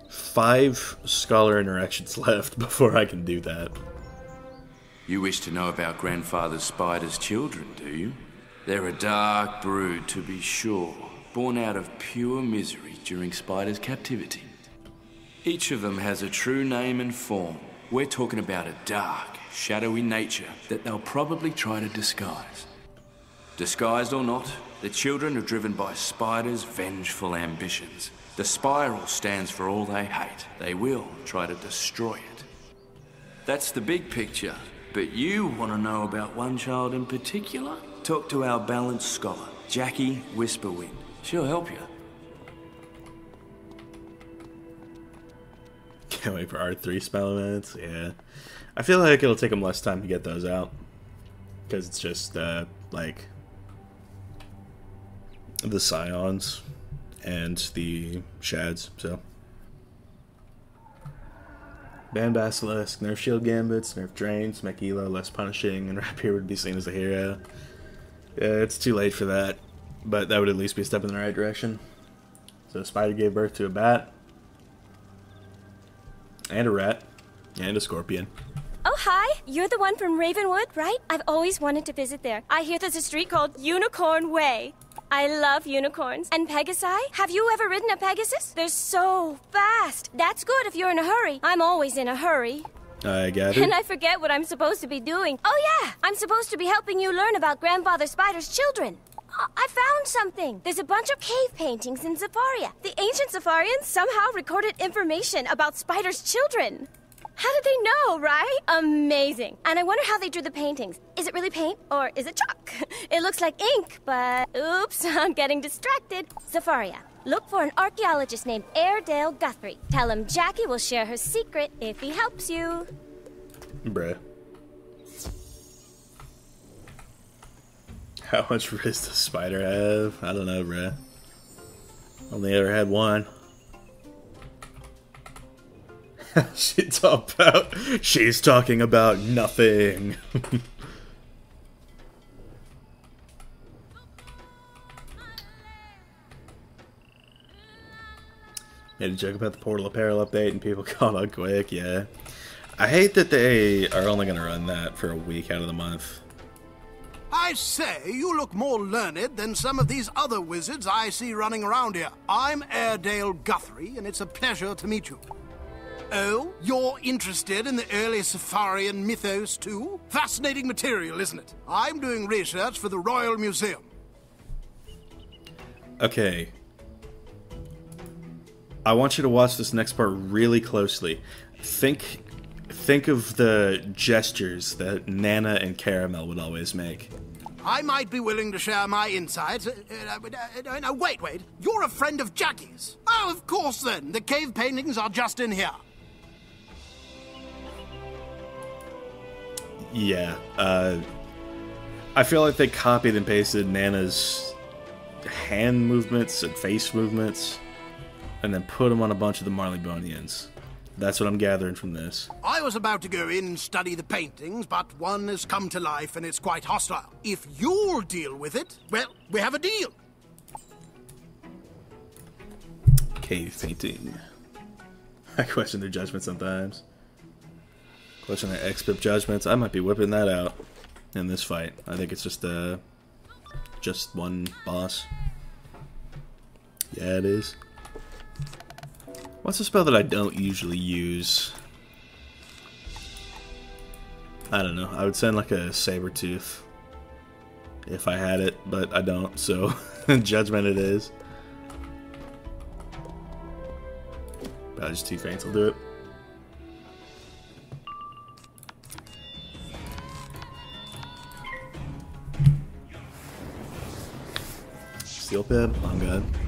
five scholar interactions left before I can do that. You wish to know about Grandfather Spider's children, do you? They're a dark brood, to be sure, born out of pure misery during Spider's captivity. Each of them has a true name and form. We're talking about a dark, shadowy nature that they'll probably try to disguise. Disguised or not, the children are driven by Spider's vengeful ambitions. The spiral stands for all they hate. They will try to destroy it. That's the big picture. But you want to know about one child in particular? Talk to our balanced scholar, Jackie Whisperwind. She'll help you. Can't wait for R3 spell events. Yeah. I feel like it'll take them less time to get those out. Because it's just, uh, like, the Scions and the Shads, so. Ban Basilisk, nerf Shield Gambits, nerf Drains, make Elo less punishing, and Rapier would be seen as a hero. Yeah, it's too late for that, but that would at least be a step in the right direction. So Spider gave birth to a bat, and a rat, and a scorpion. Hi. You're the one from Ravenwood, right? I've always wanted to visit there. I hear there's a street called Unicorn Way. I love unicorns. And Pegasi? Have you ever ridden a Pegasus? They're so fast. That's good if you're in a hurry. I'm always in a hurry. I gather. And I forget what I'm supposed to be doing. Oh, yeah! I'm supposed to be helping you learn about Grandfather Spider's children. I, found something. There's a bunch of cave paintings in Zafaria. The ancient Zafarians somehow recorded information about Spider's children. How did they know, right? Amazing. And I wonder how they drew the paintings. Is it really paint or is it chalk? It looks like ink, but oops, I'm getting distracted. Zafaria, look for an archaeologist named Airedale Guthrie. Tell him Jackie will share her secret if he helps you. Bruh. How much wrist does Spider have? I don't know, bruh. Only ever had one. she's about she's talking about nothing. Made a joke about the Portal Apparel update and people called out quick, yeah. I hate that they are only gonna run that for a week out of the month. I say, you look more learned than some of these other wizards I see running around here. I'm Airedale Guthrie, and it's a pleasure to meet you. Oh, you're interested in the early Zafarian mythos too? Fascinating material, isn't it? I'm doing research for the Royal Museum. Okay. I want you to watch this next part really closely. Think think of the gestures that Nana and Caramel would always make. I might be willing to share my insights. Uh, uh, uh, uh, no, wait, wait. You're a friend of Jackie's. Oh, of course then. The cave paintings are just in here. Yeah. Uh, I feel like they copied and pasted Nana's hand movements and face movements and then put them on a bunch of the Marleybonians. That's what I'm gathering from this. I was about to go in and study the paintings, but one has come to life and it's quite hostile. If you'll deal with it, well, we have a deal. Cave painting. I question their judgment sometimes. Question their expert judgments. I might be whipping that out in this fight. I think it's just uh just one boss. Yeah, it is. What's a spell that I don't usually use? I don't know. I would send like a saber tooth if I had it, but I don't, so judgment it is. Probably just two faints will do it. I'm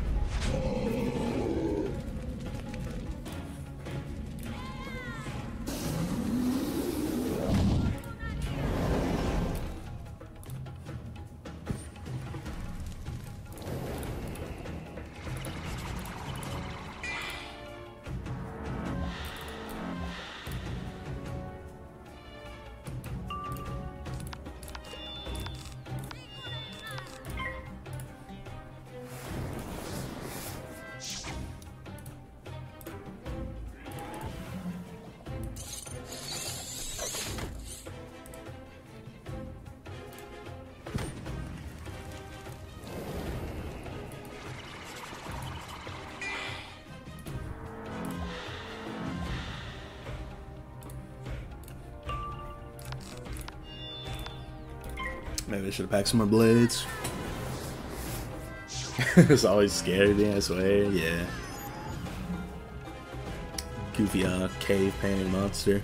Maybe I should have packed some more blades. it's always scared me, I swear, yeah. Goofy uh, cave painted monster.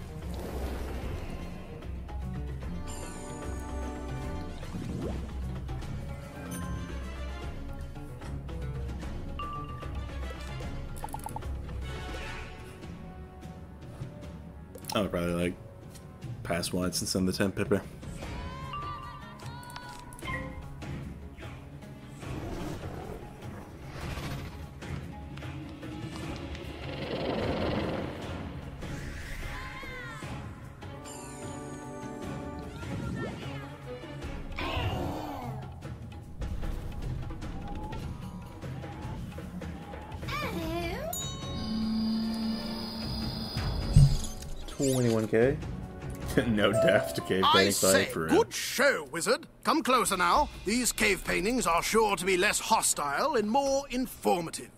I would probably like pass once and send the 10 pipper. No death to cave I say, for good show, wizard. Come closer now. These cave paintings are sure to be less hostile and more informative.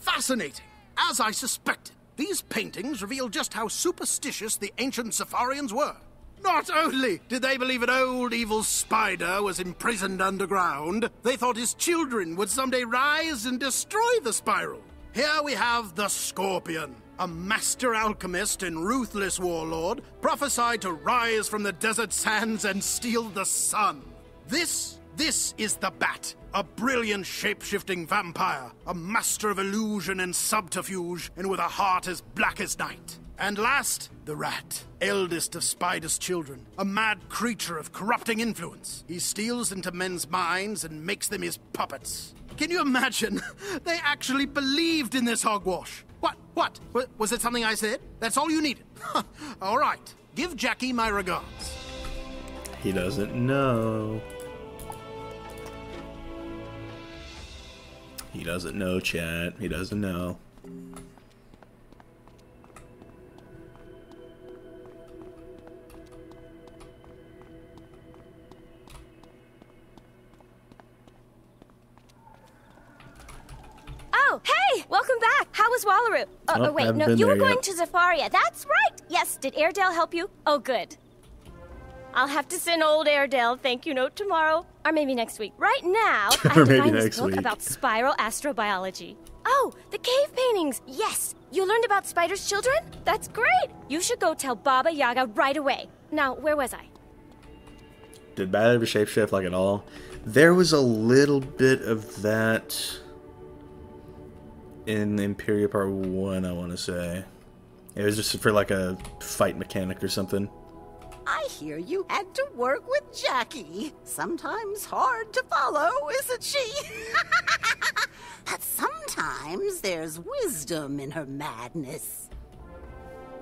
Fascinating, as I suspected. These paintings reveal just how superstitious the ancient Zafarians were. Not only did they believe an old evil spider was imprisoned underground, they thought his children would someday rise and destroy the spiral. Here we have the Scorpion, a master alchemist and ruthless warlord, prophesied to rise from the desert sands and steal the sun. This, this is the Bat, a brilliant shape-shifting vampire, a master of illusion and subterfuge, and with a heart as black as night. And last, the rat, eldest of Spider's children, a mad creature of corrupting influence. He steals into men's minds and makes them his puppets. Can you imagine? They actually believed in this hogwash. What? What? W- Was it something I said? That's all you needed. all right. Give Jackie my regards. He doesn't know. He doesn't know, chat. He doesn't know. Oh, hey! Welcome back! How was Wallaru? Uh, Oh, wait, no, you were going yet. to Zafaria. That's right! Yes, did Airedale help you? Oh, good. I'll have to send old Airedale a thank you note tomorrow, or maybe next week. Right now, I have to find this book week. about spiral astrobiology. Oh, the cave paintings! Yes! You learned about Spider's children? That's great! You should go tell Baba Yaga right away. Now, where was I? Did Bad ever shapeshift like at all? There was a little bit of that in Imperia Part 1, I want to say. It was just for like a fight mechanic or something. I hear you had to work with Jackie. Sometimes hard to follow, isn't she? but sometimes there's wisdom in her madness.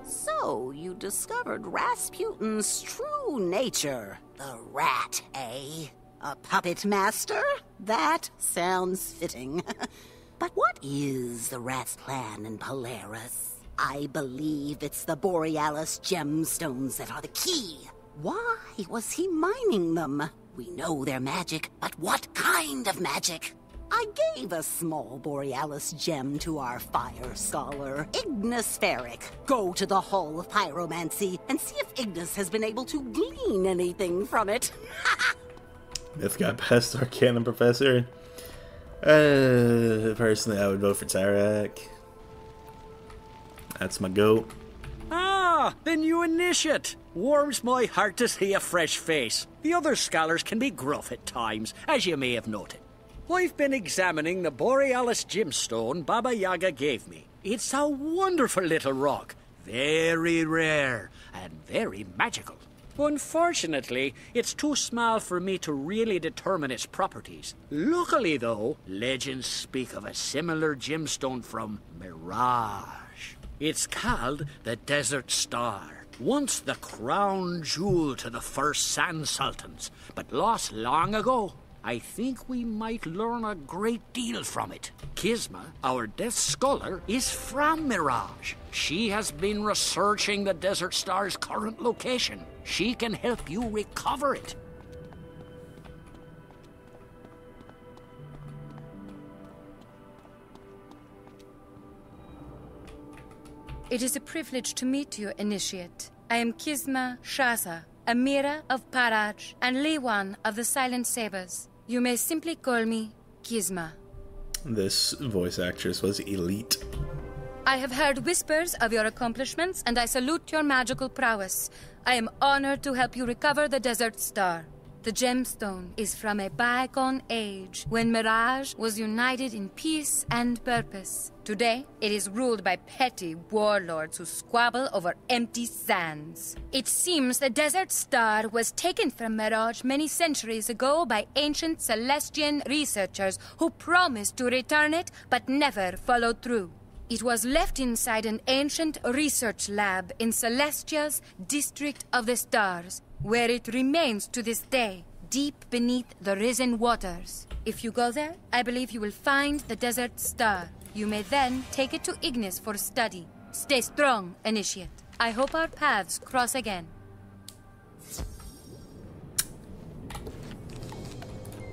So you discovered Rasputin's true nature. The rat, eh? A puppet master? That sounds fitting. but what is the rat's plan in Polaris? I believe it's the Borealis gemstones that are the key. Why was he mining them? We know they're magic, but what kind of magic? I gave a small Borealis gem to our fire scholar, Ignis Ferric. Go to the Hall of Pyromancy and see if Ignis has been able to glean anything from it. Myth got past Arcanum Professor. Uh, personally, I would vote for Tyrak. That's my goat. Ah, the new initiate. Warms my heart to see a fresh face. The other scholars can be gruff at times, as you may have noted. I've been examining the Borealis gemstone Baba Yaga gave me. It's a wonderful little rock, very rare and very magical. Unfortunately, it's too small for me to really determine its properties. Luckily, though, legends speak of a similar gemstone from Mirage. It's called the Desert Star. Once the crown jewel to the first Sand Sultans, but lost long ago. I think we might learn a great deal from it. Kisma, our death scholar, is from Mirage. She has been researching the Desert Star's current location. She can help you recover it. It is a privilege to meet you, Initiate. I am Kisma Shaza, Amira of Paraj and Liwan of the Silent Sabers. You may simply call me Kisma. This voice actress was elite. I have heard whispers of your accomplishments, and I salute your magical prowess. I am honored to help you recover the Desert Star. The gemstone is from a bygone age when Mirage was united in peace and purpose. Today, it is ruled by petty warlords who squabble over empty sands. It seems the Desert Star was taken from Mirage many centuries ago by ancient Celestian researchers who promised to return it but never followed through. It was left inside an ancient research lab in Celestia's District of the Stars, where it remains to this day, deep beneath the risen waters. If you go there, I believe you will find the Desert Star. You may then take it to Ignis for study. Stay strong, Initiate. I hope our paths cross again.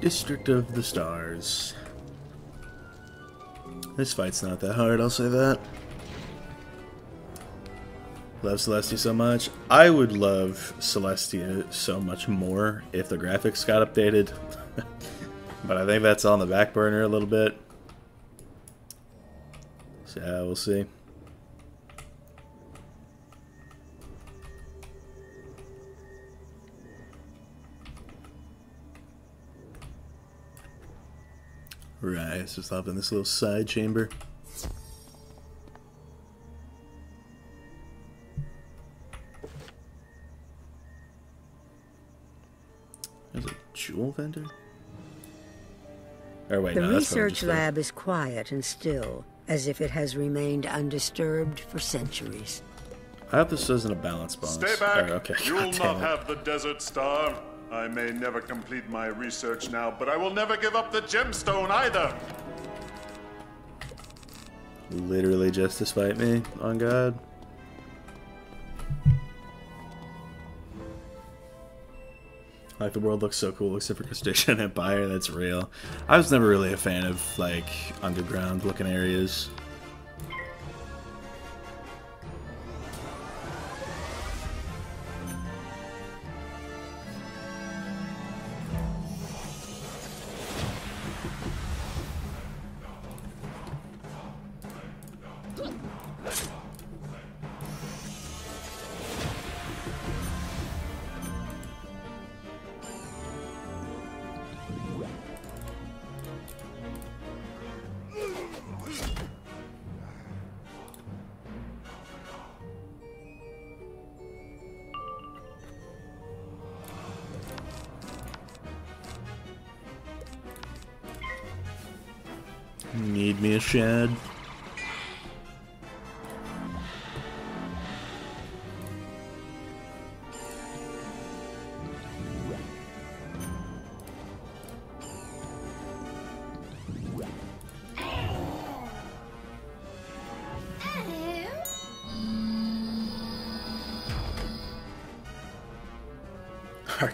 District of the Stars. This fight's not that hard, I'll say that. love Celestia so much. I would love Celestia so much more if the graphics got updated. but I think that's on the back burner a little bit. So yeah, we'll see. Right, let's just hop in this little side chamber. There's a jewel vendor? Or wait, the no, research lab is quiet and still, as if it has remained undisturbed for centuries. I hope this isn't a balance bonus. Stay back. Oh, okay. You will not it. have the Desert Star. I may never complete my research now, but I will never give up the gemstone either. Literally just to spite me, on God. Like the world looks so cool except for Crustacean Empire, that's real. I was never really a fan of like underground looking areas.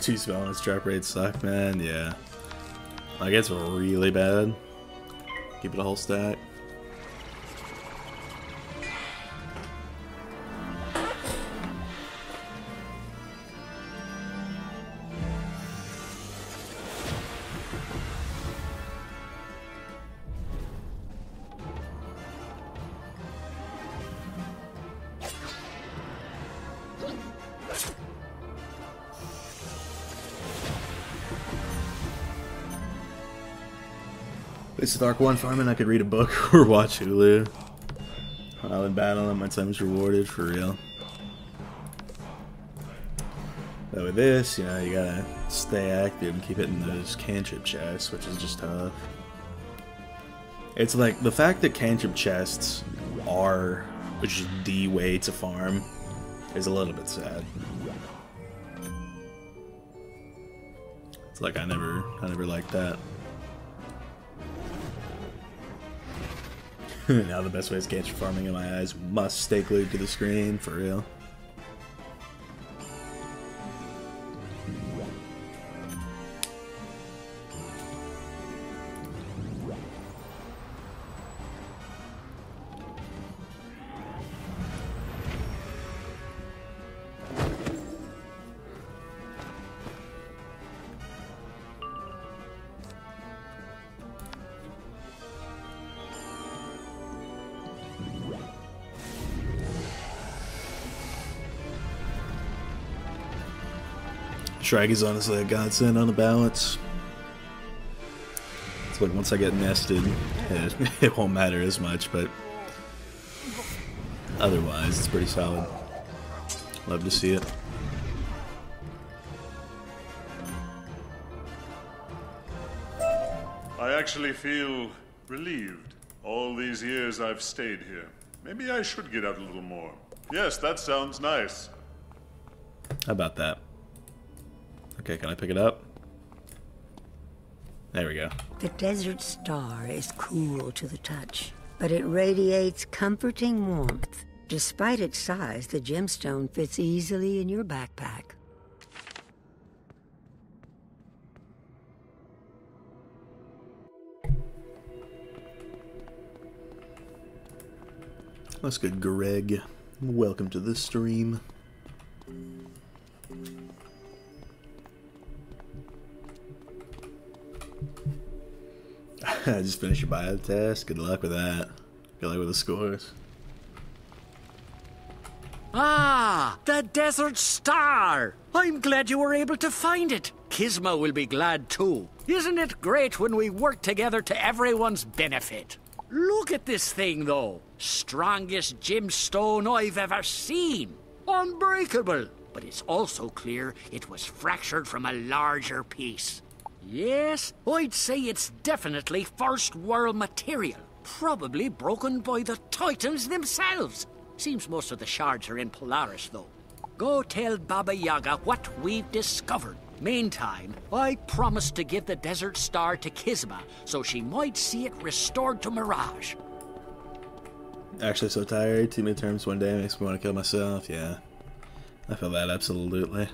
R2's balance drop rates suck, man. Yeah. Like, it's really bad. Keep it a whole stack. Least with Arc 1 farming, I could read a book or watch Hulu. While in battle, and my time is rewarded for real. But with this, you know, you gotta stay active and keep hitting those cantrip chests, which is just tough. It's like the fact that cantrip chests are just the way to farm is a little bit sad. It's like I never, I never liked that. now the best way is cantrip farming in my eyes must stay glued to the screen for real. Shrag is honestly a godsend on the balance. It's like once I get nested, it, it won't matter as much, but otherwise, it's pretty solid. Love to see it. I actually feel relieved. All these years I've stayed here. Maybe I should get out a little more. Yes, that sounds nice. How about that? Okay, can I pick it up? There we go. The desert star is cool to the touch, but it radiates comforting warmth. Despite its size, the gemstone fits easily in your backpack. That's good, Greg. Welcome to the stream. just finished your bio test. Good luck with that. Good luck with the scores. Ah, the Desert Star! I'm glad you were able to find it. Kisma will be glad too. Isn't it great when we work together to everyone's benefit? Look at this thing, though. Strongest gemstone I've ever seen. Unbreakable. But it's also clear it was fractured from a larger piece. Yes, I'd say it's definitely first world material. Probably broken by the Titans themselves. Seems most of the shards are in Polaris, though. Go tell Baba Yaga what we've discovered. Meantime, I promised to give the Desert Star to Kisma so she might see it restored to Mirage. Actually, so tired. Two midterms one day makes me want to kill myself. Yeah, I feel that absolutely.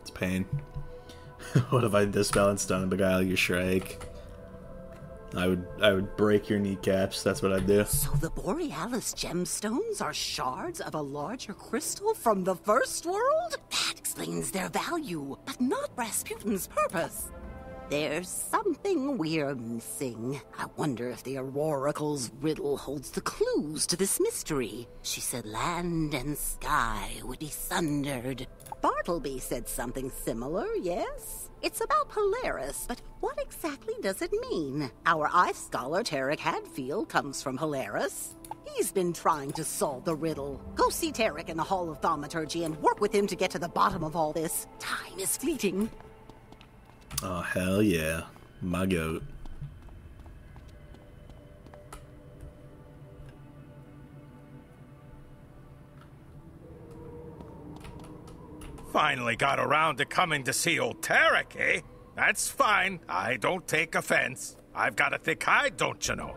It's pain. what if I dispel and stun and beguile your Shrike? I would I would break your kneecaps. That's what I'd do. So the Borealis gemstones are shards of a larger crystal from the first world? That explains their value, but not Rasputin's purpose. There's something we're missing. I wonder if the Auroracle's riddle holds the clues to this mystery. She said land and sky would be sundered. Bartleby said something similar, yes? It's about Polaris, but what exactly does it mean? Our ice scholar Tarek Hadfield comes from Polaris. He's been trying to solve the riddle. Go see Tarek in the Hall of Thaumaturgy and work with him to get to the bottom of all this. Time is fleeting. Oh hell yeah, my goat. Finally got around to coming to see old Tarek, eh? That's fine. I don't take offense. I've got a thick hide, don't you know?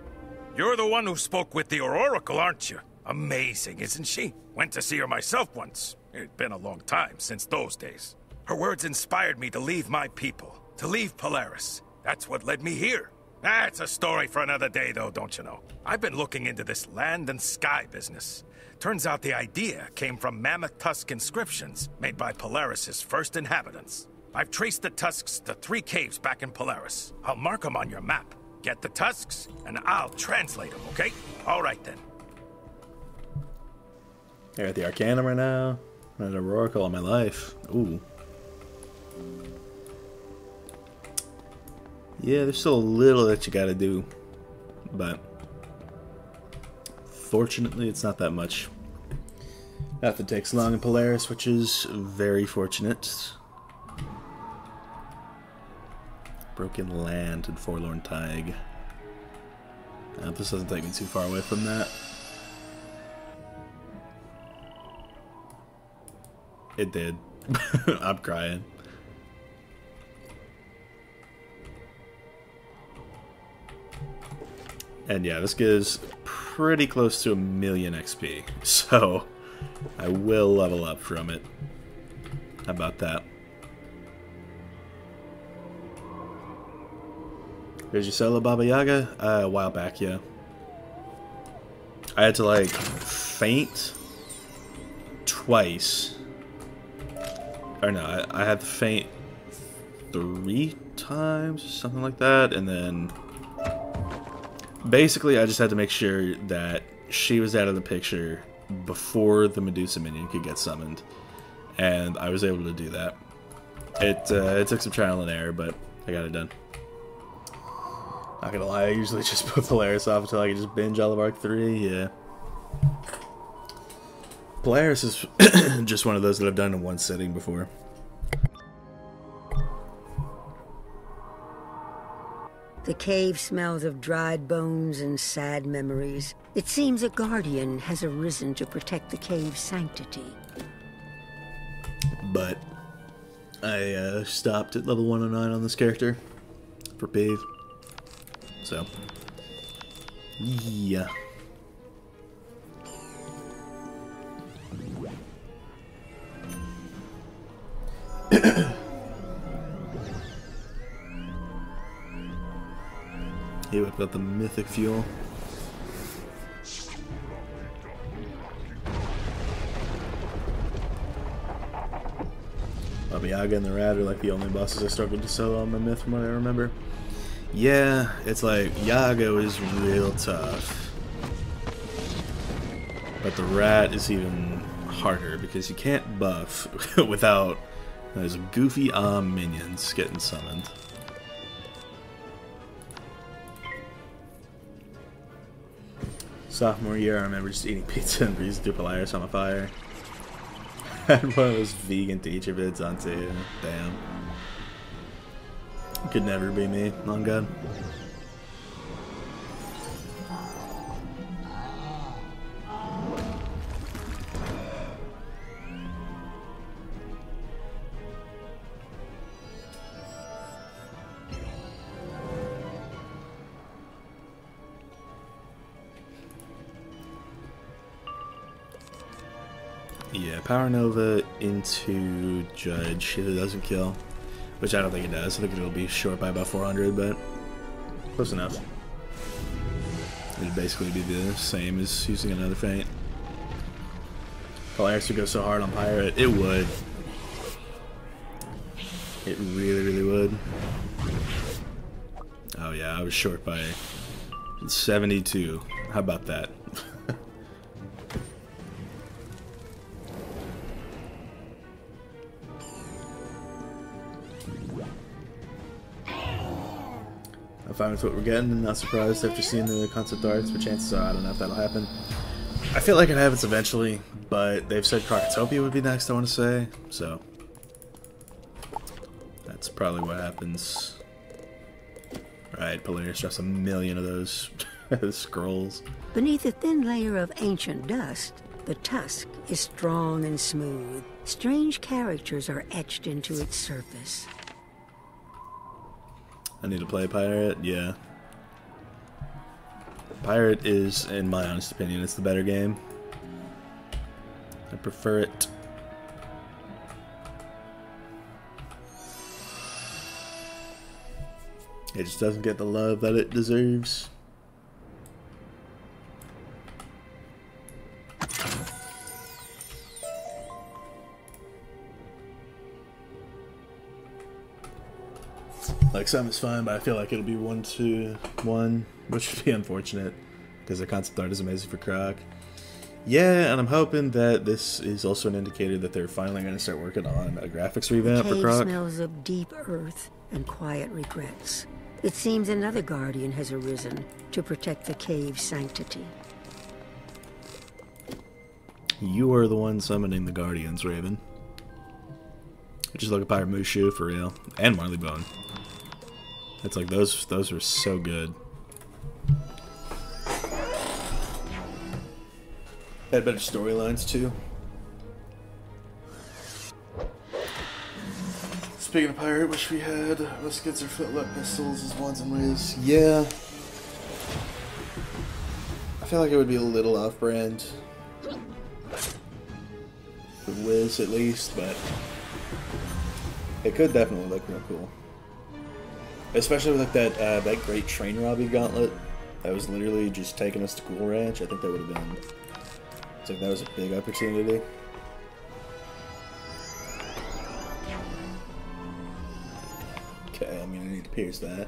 You're the one who spoke with the Oracle, aren't you? Amazing, isn't she? Went to see her myself once. It'd been a long time since those days. Her words inspired me to leave my people, to leave Polaris. That's what led me here. That's a story for another day, though, don't you know? I've been looking into this land and sky business. Turns out the idea came from mammoth tusk inscriptions made by Polaris's first inhabitants. I've traced the tusks to three caves back in Polaris. I'll mark them on your map. Get the tusks, and I'll translate them, okay? All right then. Here at the Arcanum right now. I had a Oracle all my life. Ooh. Yeah, there's still a little that you gotta do. But fortunately it's not that much. Nothing takes long in Polaris, which is very fortunate. Broken Land and Forlorn Tig. Hope this doesn't take me too far away from that. It did. I'm crying. And yeah, this gives pretty close to a million XP. So I will level up from it. How about that? Did you solo Baba Yaga? Uh, a while back, yeah. I had to like faint twice. Or no, I, I had to faint three times, something like that, and then basically I just had to make sure that she was out of the picture before the Medusa minion could get summoned, and I was able to do that. It uh, it took some trial and error, but I got it done. Not gonna lie, I usually just put Polaris off until I can just binge all of Arc 3, yeah. Polaris is just one of those that I've done in one sitting before. The cave smells of dried bones and sad memories. It seems a guardian has arisen to protect the cave's sanctity. But I uh, stopped at level 109 on this character for Pave. So, yeah. We've got the mythic fuel. Baba Yaga and the Rat are like the only bosses I struggled to solo on my myth from what I remember. Yeah, it's like Yaga is real tough. But the Rat is even harder because you can't buff without those goofy um minions getting summoned. Sophomore year, I remember just eating pizza and Breeze Dupolaris on a fire. Had one of those vegan teacher vids on too. Damn. Could never be me, on God. Power Nova into Judge if it doesn't kill. Which I don't think it does. I think it'll be short by about 400, but close enough. It'd basically be the same as using another feint. Polaris would go so hard on Pirate, it would. It really, really would. Oh yeah, I was short by 72. How about that? Fine with what we're getting and not surprised after seeing the concept arts, but chances are I don't know if that'll happen. I feel like it happens eventually, but they've said Krokotopia would be next, I want to say, so that's probably what happens. Right, Polaris drops a million of those scrolls. Beneath a thin layer of ancient dust, the tusk is strong and smooth. Strange characters are etched into its surface. I need to play Pirate, yeah. Pirate is, in my honest opinion, it's the better game. I prefer it. It just doesn't get the love that it deserves. Some is fine, but I feel like it'll be one to one, which would be unfortunate because the concept art is amazing for Croc. Yeah, and I'm hoping that this is also an indicator that they're finally going to start working on a graphics revamp the for cave Croc. smells of deep earth and quiet regrets. It seems another guardian has arisen to protect the cave's sanctity. You are the one summoning the Guardians, Raven. Just look at Pirate Mooshu for real, and Marleybone. It's like those those are so good. Had better storylines too. Speaking of pirate, wish we had muskets or flintlock pistols as ones and ways. Yeah. I feel like it would be a little off-brand. For Wiz at least, but it could definitely look real cool. Especially with like that uh, that great train robbie gauntlet that was literally just taking us to Cool Ranch. I think that would have been. It's like that was a big opportunity. Okay, I mean I need to pierce that.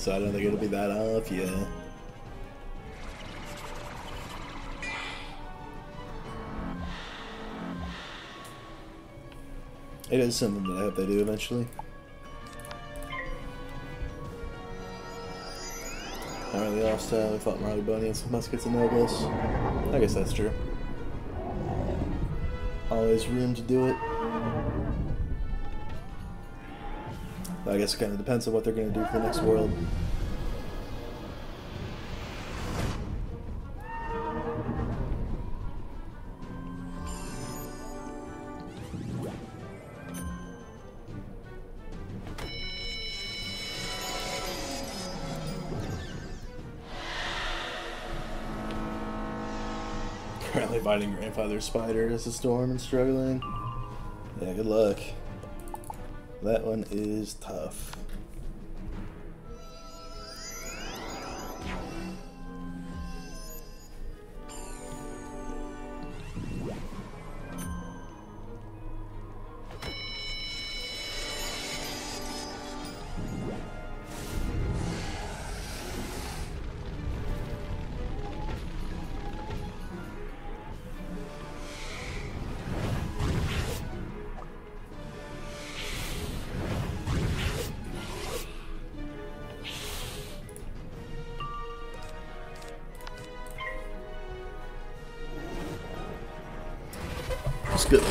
So I don't think it'll be that off, yeah. It is something that I hope they do eventually. Not really lost time. We fought Marley Bunny and some muskets and nobles. I guess that's true. Always room to do it. I guess it kind of depends on what they're going to do for the next world. Currently fighting Grandfather Spider as a storm and struggling. Yeah, good luck. That one is tough.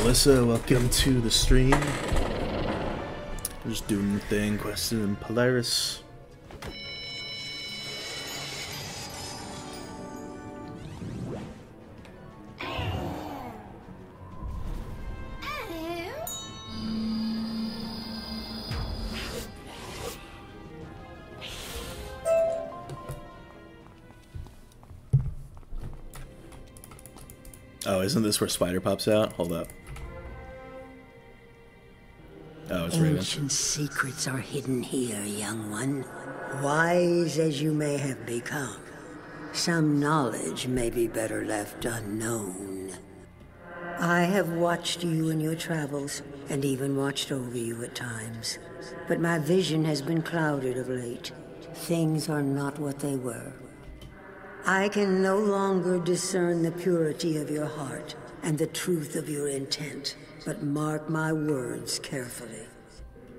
Alyssa? Welcome to the stream. Just doing the thing, questing in Polaris. Oh, isn't this where Spider pops out? Hold up. Ancient secrets are hidden here, young one. Wise as you may have become, some knowledge may be better left unknown. I have watched you in your travels, and even watched over you at times. But my vision has been clouded of late. Things are not what they were. I can no longer discern the purity of your heart and the truth of your intent, but mark my words carefully.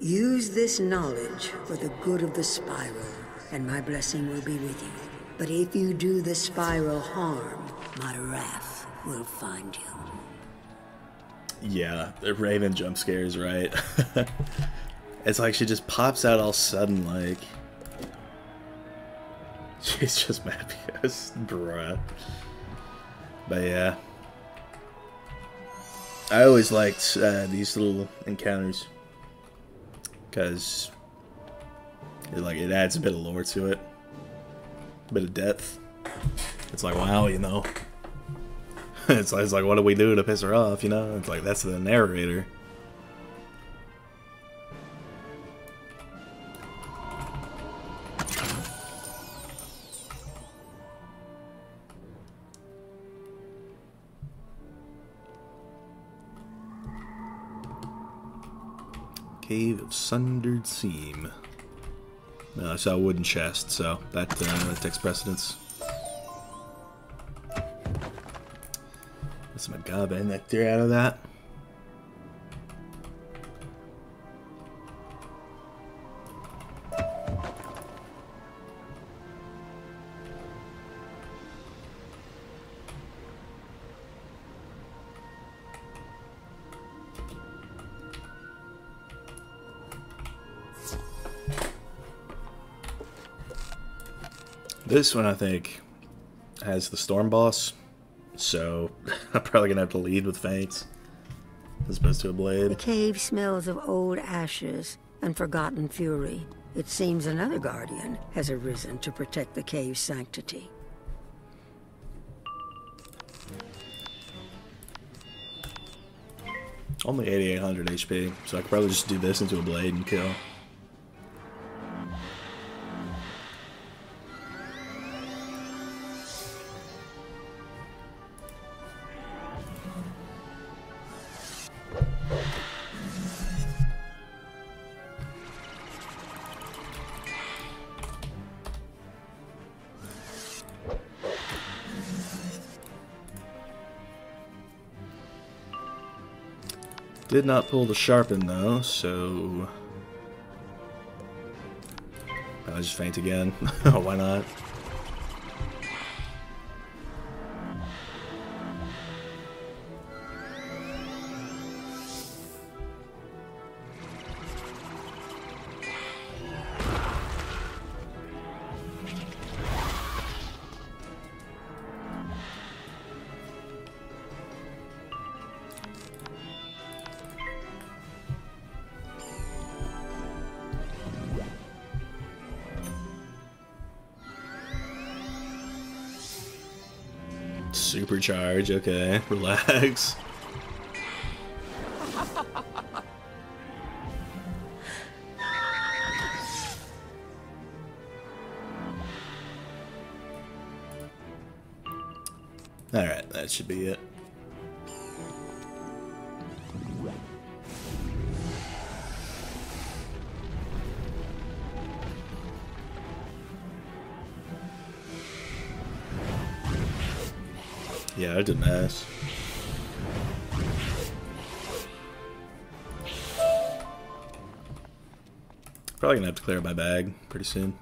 Use this knowledge for the good of the spiral, and my blessing will be with you. But if you do the spiral harm, my wrath will find you. Yeah, the Raven jump scare is right. it's like she just pops out all sudden, like. She's just Mapius, bruh. But yeah. I always liked uh, these little encounters. Because. It, like, it adds a bit of lore to it. A bit of depth. It's like, wow, you know. it's, it's like, what do we do to piss her off, you know? It's like, that's the narrator. Cave of Sundered Seam. I saw a wooden chest, so that, uh, that takes precedence. Get some agave nectar out of that. This one, I think, has the Storm Boss, so I'm probably gonna have to lead with Faints as opposed to a blade. The cave smells of old ashes and forgotten fury. It seems another guardian has arisen to protect the cave's sanctity. Only 8800 HP, so I could probably just do this into a Blade and kill. Did not pull the sharpen though, so I just faint again. Why not? Supercharge, okay. Relax. Alright, that should be it. Yeah, I did a mess. Probably gonna have to clear my bag pretty soon.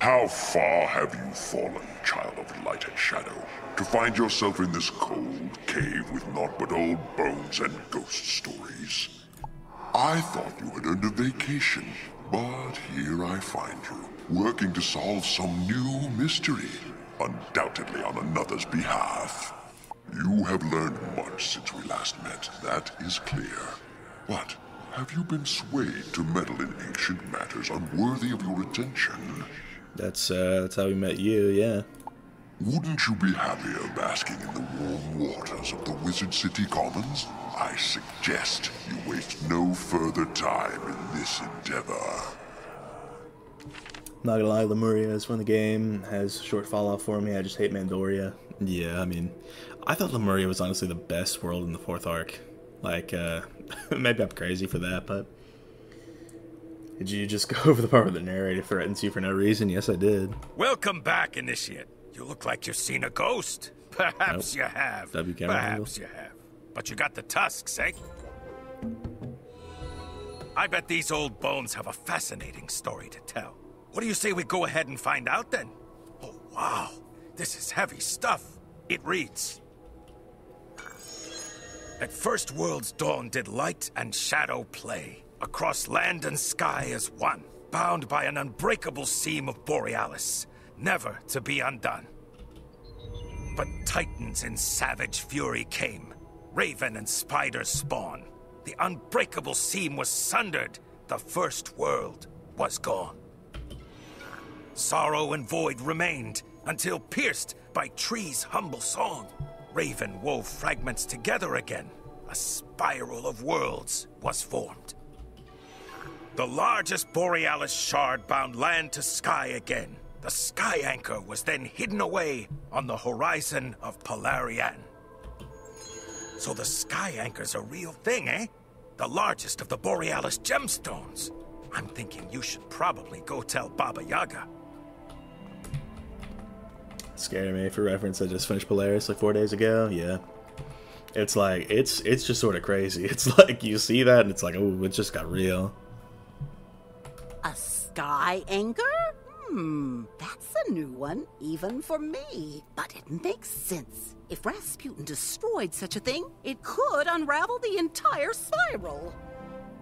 How far have you fallen, child of light and shadow, to find yourself in this cold cave with naught but old bones and ghost stories? I thought you had earned a vacation, but here I find you, working to solve some new mystery, undoubtedly on another's behalf. You have learned much since we last met, that is clear. But have you been swayed to meddle in ancient matters unworthy of your attention? That's uh, that's how we met you, yeah. Wouldn't you be happier basking in the warm waters of the Wizard City Commons? I suggest you waste no further time in this endeavor. Not gonna lie, Lemuria is fun. The game has short fallout for me. I just hate Mandoria. Yeah, I mean, I thought Lemuria was honestly the best world in the fourth arc. Like, uh, maybe I'm crazy for that, but did you just go over the part where the narrator threatens you for no reason? Yes, I did. Welcome back, Initiate. You look like you've seen a ghost. Perhaps Nope. you have. W camera Perhaps you have. But you got the tusks, eh? I bet these old bones have a fascinating story to tell. What do you say we go ahead and find out then? Oh, wow. This is heavy stuff. It reads At first world's dawn did light and shadow play, across land and sky as one, bound by an unbreakable seam of Borealis, never to be undone. But titans in savage fury came, raven and spider spawn. The unbreakable seam was sundered, the first world was gone. Sorrow and void remained until pierced by tree's humble song. Raven wove fragments together again. A spiral of worlds was formed. The largest Borealis shard bound land to sky again. The sky anchor was then hidden away on the horizon of Polarian. So the sky anchor's a real thing, eh? The largest of the Borealis gemstones. I'm thinking you should probably go tell Baba Yaga. Scary me for reference. I just finished Polaris like four days ago. Yeah, it's like it's it's just sort of crazy. It's like you see that and it's like oh, it just got real. A sky anchor? Hmm, that's a new one, even for me. But it makes sense. If Rasputin destroyed such a thing, it could unravel the entire spiral.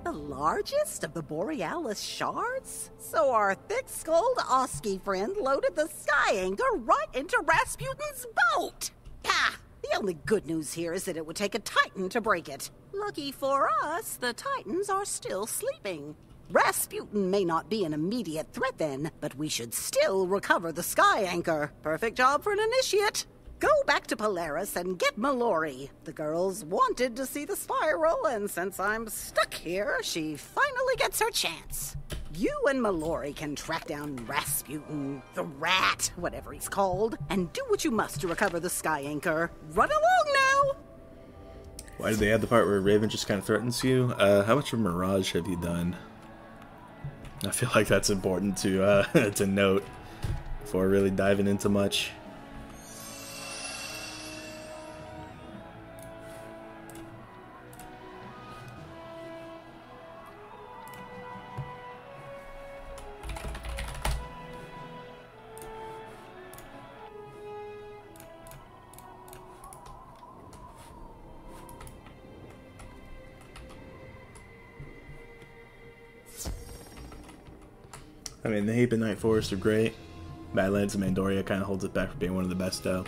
The largest of the Borealis shards? So our thick-skulled Oski friend loaded the sky anchor right into Rasputin's boat! Ah! The only good news here is that it would take a Titan to break it. Lucky for us, the Titans are still sleeping. Rasputin may not be an immediate threat then, but we should still recover the sky anchor. Perfect job for an initiate. Go back to Polaris and get Mallory. The girls wanted to see the spiral, and since I'm stuck here, she finally gets her chance. You and Mallory can track down Rasputin, the rat, whatever he's called, and do what you must to recover the sky anchor. Run along now! Why did they add the part where Raven just kind of threatens you? Uh, how much of Mirage have you done? I feel like that's important to uh, to note before really diving into much. Mean, the and Night Forest are great. Badlands and Mandoria kind of holds it back for being one of the best, though.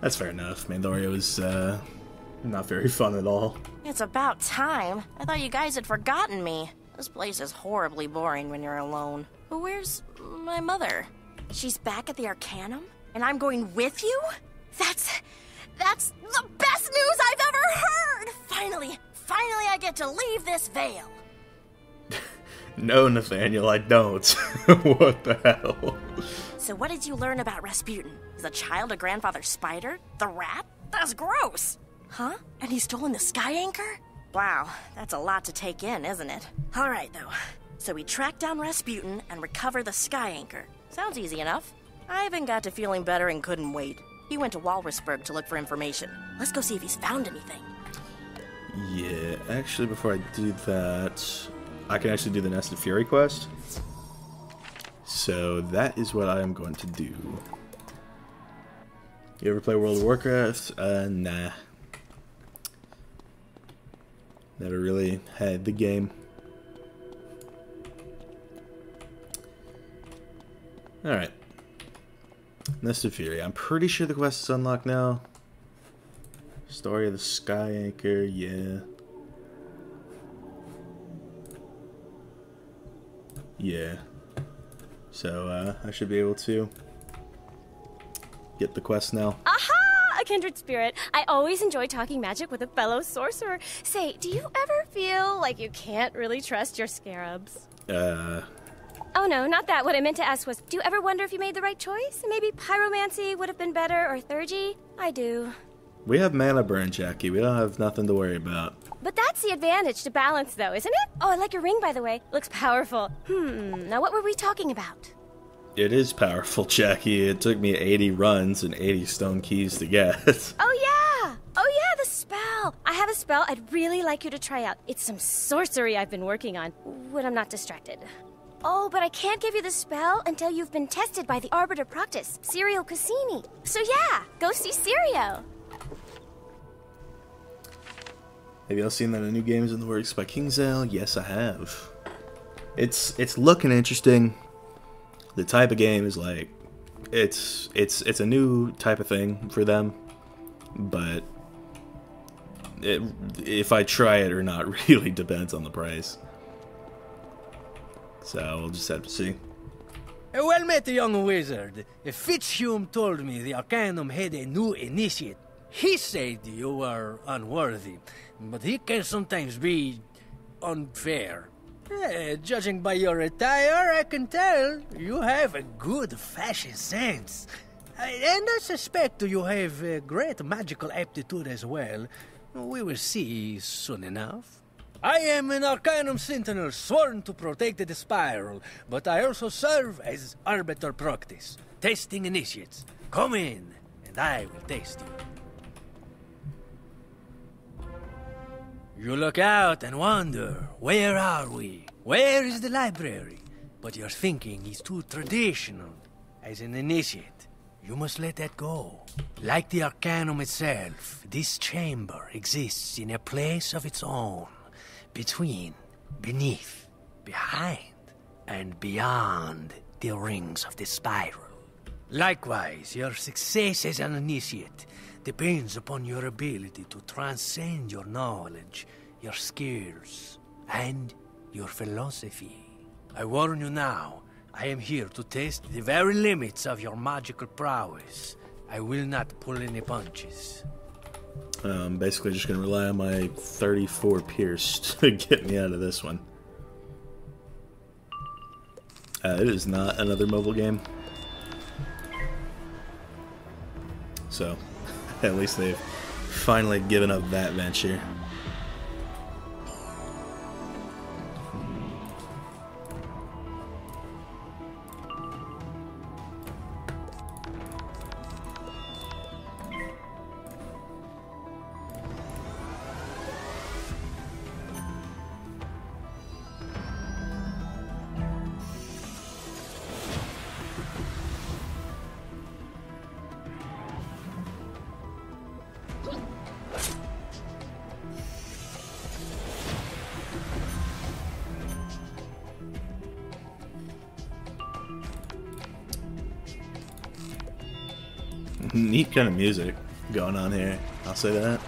That's fair enough. Mandoria was uh, not very fun at all. It's about time. I thought you guys had forgotten me. This place is horribly boring when you're alone. But where's my mother? She's back at the Arcanum? And I'm going with you? That's. That's the best news I've ever heard! Finally, finally, I get to leave this veil. No, Nathaniel, I don't. what the hell? So, what did you learn about Rasputin? Is a child a grandfather spider? The rat? That's gross! Huh? And he's stolen the sky anchor? Wow, that's a lot to take in, isn't it? Alright, though. So we track down Rasputin and recover the sky anchor. Sounds easy enough. Ivan got to feeling better and couldn't wait. He went to Walruskberg to look for information. Let's go see if he's found anything. Yeah, actually, before I do that, I can actually do the Nested Fury quest. So that is what I am going to do. You ever play World of Warcraft? Uh, nah. Never really had the game. Alright. Nested Fury. I'm pretty sure the quest is unlocked now. Story of the Sky Anchor, yeah. Yeah. So, uh, I should be able to get the quest now. Aha! A kindred spirit. I always enjoy talking magic with a fellow sorcerer. Say, do you ever feel like you can't really trust your scarabs? Uh, Oh no, not that. What I meant to ask was, do you ever wonder if you made the right choice? Maybe pyromancy would have been better, or theurgy? I do. we have mana burn, Jackie. We don't have nothing to worry about. But that's the advantage to balance, though, isn't it? Oh, I like your ring, by the way. Looks powerful. Hmm, now what were we talking about? It is powerful, Jackie. It took me 80 runs and 80 stone keys to get. Oh, yeah! Oh, yeah, the spell! I have a spell I'd really like you to try out. It's some sorcery I've been working on when I'm not distracted. Oh, but I can't give you the spell until you've been tested by the Arbiter Proctus, Sirio Cassini. So, yeah, go see Sirio. Have y'all seen that a new game is in the works by KingsIsle? Yes, I have. It's it's looking interesting. The type of game is like it's it's it's a new type of thing for them, but it, if I try it or not really depends on the price. So we'll just have to see. Well met, young wizard. Fitzhume told me the Arcanum had a new initiate. He said you were unworthy, but he can sometimes be unfair. Eh, judging by your attire, I can tell you have a good fashion sense. Uh, And I suspect you have a great magical aptitude as well. We will see soon enough. I am an Arcanum Sentinel sworn to protect the Spiral, but I also serve as Arbiter Proctus, testing initiates. Come in, and I will test you. You look out and wonder, where are we? Where is the library? But your thinking is too traditional. As an initiate, you must let that go. Like the Arcanum itself, this chamber exists in a place of its own, between, beneath, behind, and beyond the rings of the spiral. Likewise, your success as an initiate depends upon your ability to transcend your knowledge, your skills, and your philosophy. I warn you now, I am here to test the very limits of your magical prowess. I will not pull any punches. I'm basically just gonna rely on my 34 pierce to get me out of this one. Uh, it is not another mobile game. So, at least they've finally given up that venture. Kind of music going on here. I'll say that.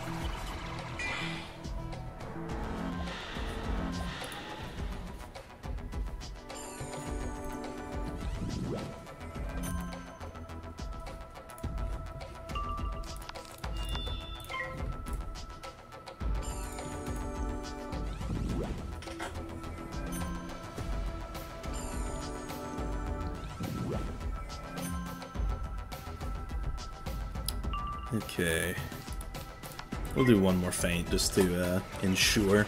Feint just to uh, ensure.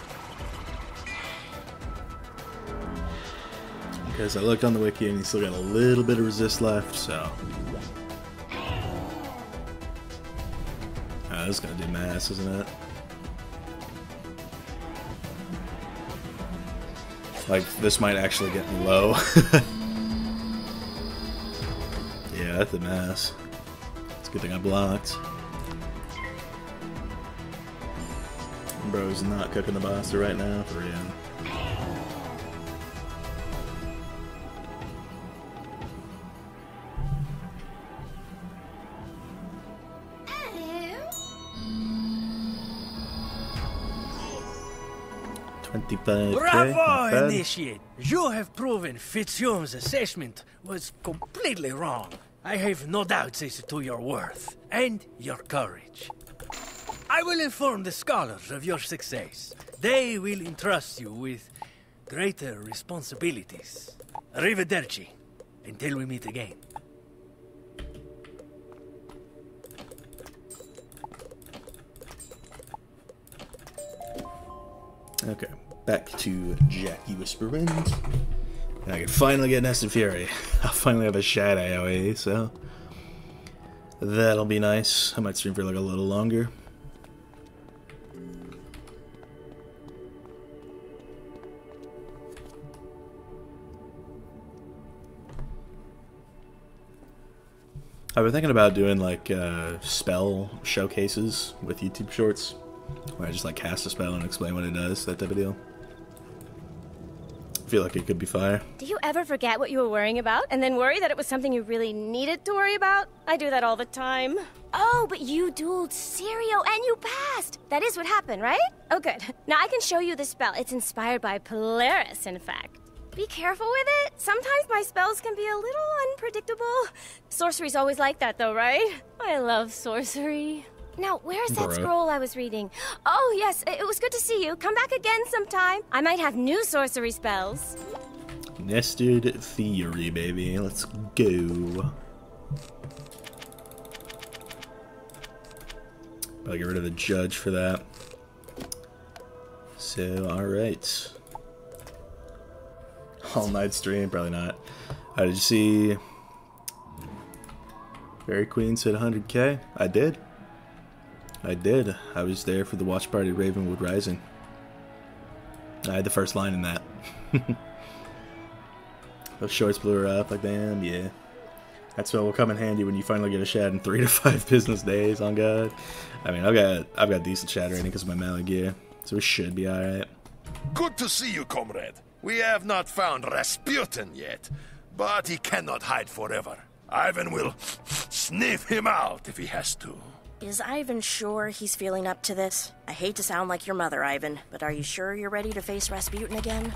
Because I looked on the wiki and he's still got a little bit of resist left, so. Ah, this is gonna do mass, isn't it? Like, this might actually get low. yeah, that's a mass. It's a good thing I blocked. Bro's not cooking the pasta right now for him. Twenty-five. Bravo, Initiate! You have proven Fitzhume's assessment was completely wrong. I have no doubts as to your worth and your courage. I will inform the scholars of your success. They will entrust you with greater responsibilities. Arrivederci, until we meet again. Okay, back to Jackie Whisperwind. And I can finally get Nested Fury. I'll finally have a Shad AoE, so that'll be nice. I might stream for like a little longer. I've been thinking about doing like uh, spell showcases with YouTube shorts, where I just like cast a spell and explain what it does, that type of deal. I feel like it could be fire. Do you ever forget what you were worrying about and then worry that it was something you really needed to worry about? I do that all the time. Oh, but you dueled Sirio and you passed! That is what happened, right? Oh, good. Now I can show you the spell. It's inspired by Polaris, in fact. Be careful with it. Sometimes my spells can be a little unpredictable. Sorcery's always like that, though, right? I love sorcery. Now, where's that Bruh. scroll I was reading? Oh, yes, it it was good to see you. Come back again sometime. I might have new sorcery spells. Nested Fury, baby. Let's go. I'll get rid of the judge for that. So, alright. All night stream? Probably not. Uh, did you see Fairy Queen said 100k? I did. I did. I was there for the watch party Ravenwood Rising. I had the first line in that. Those shorts blew her up like damn, yeah. That's what will come in handy when you finally get a shad in three to five business days. On God, I mean, I've got I've got decent shad rating because of my melee gear, so it should be all right. Good to see you, comrade. We have not found Rasputin yet, but he cannot hide forever. Ivan will sniff him out if he has to. Is Ivan sure he's feeling up to this? I hate to sound like your mother, Ivan, but are you sure you're ready to face Rasputin again?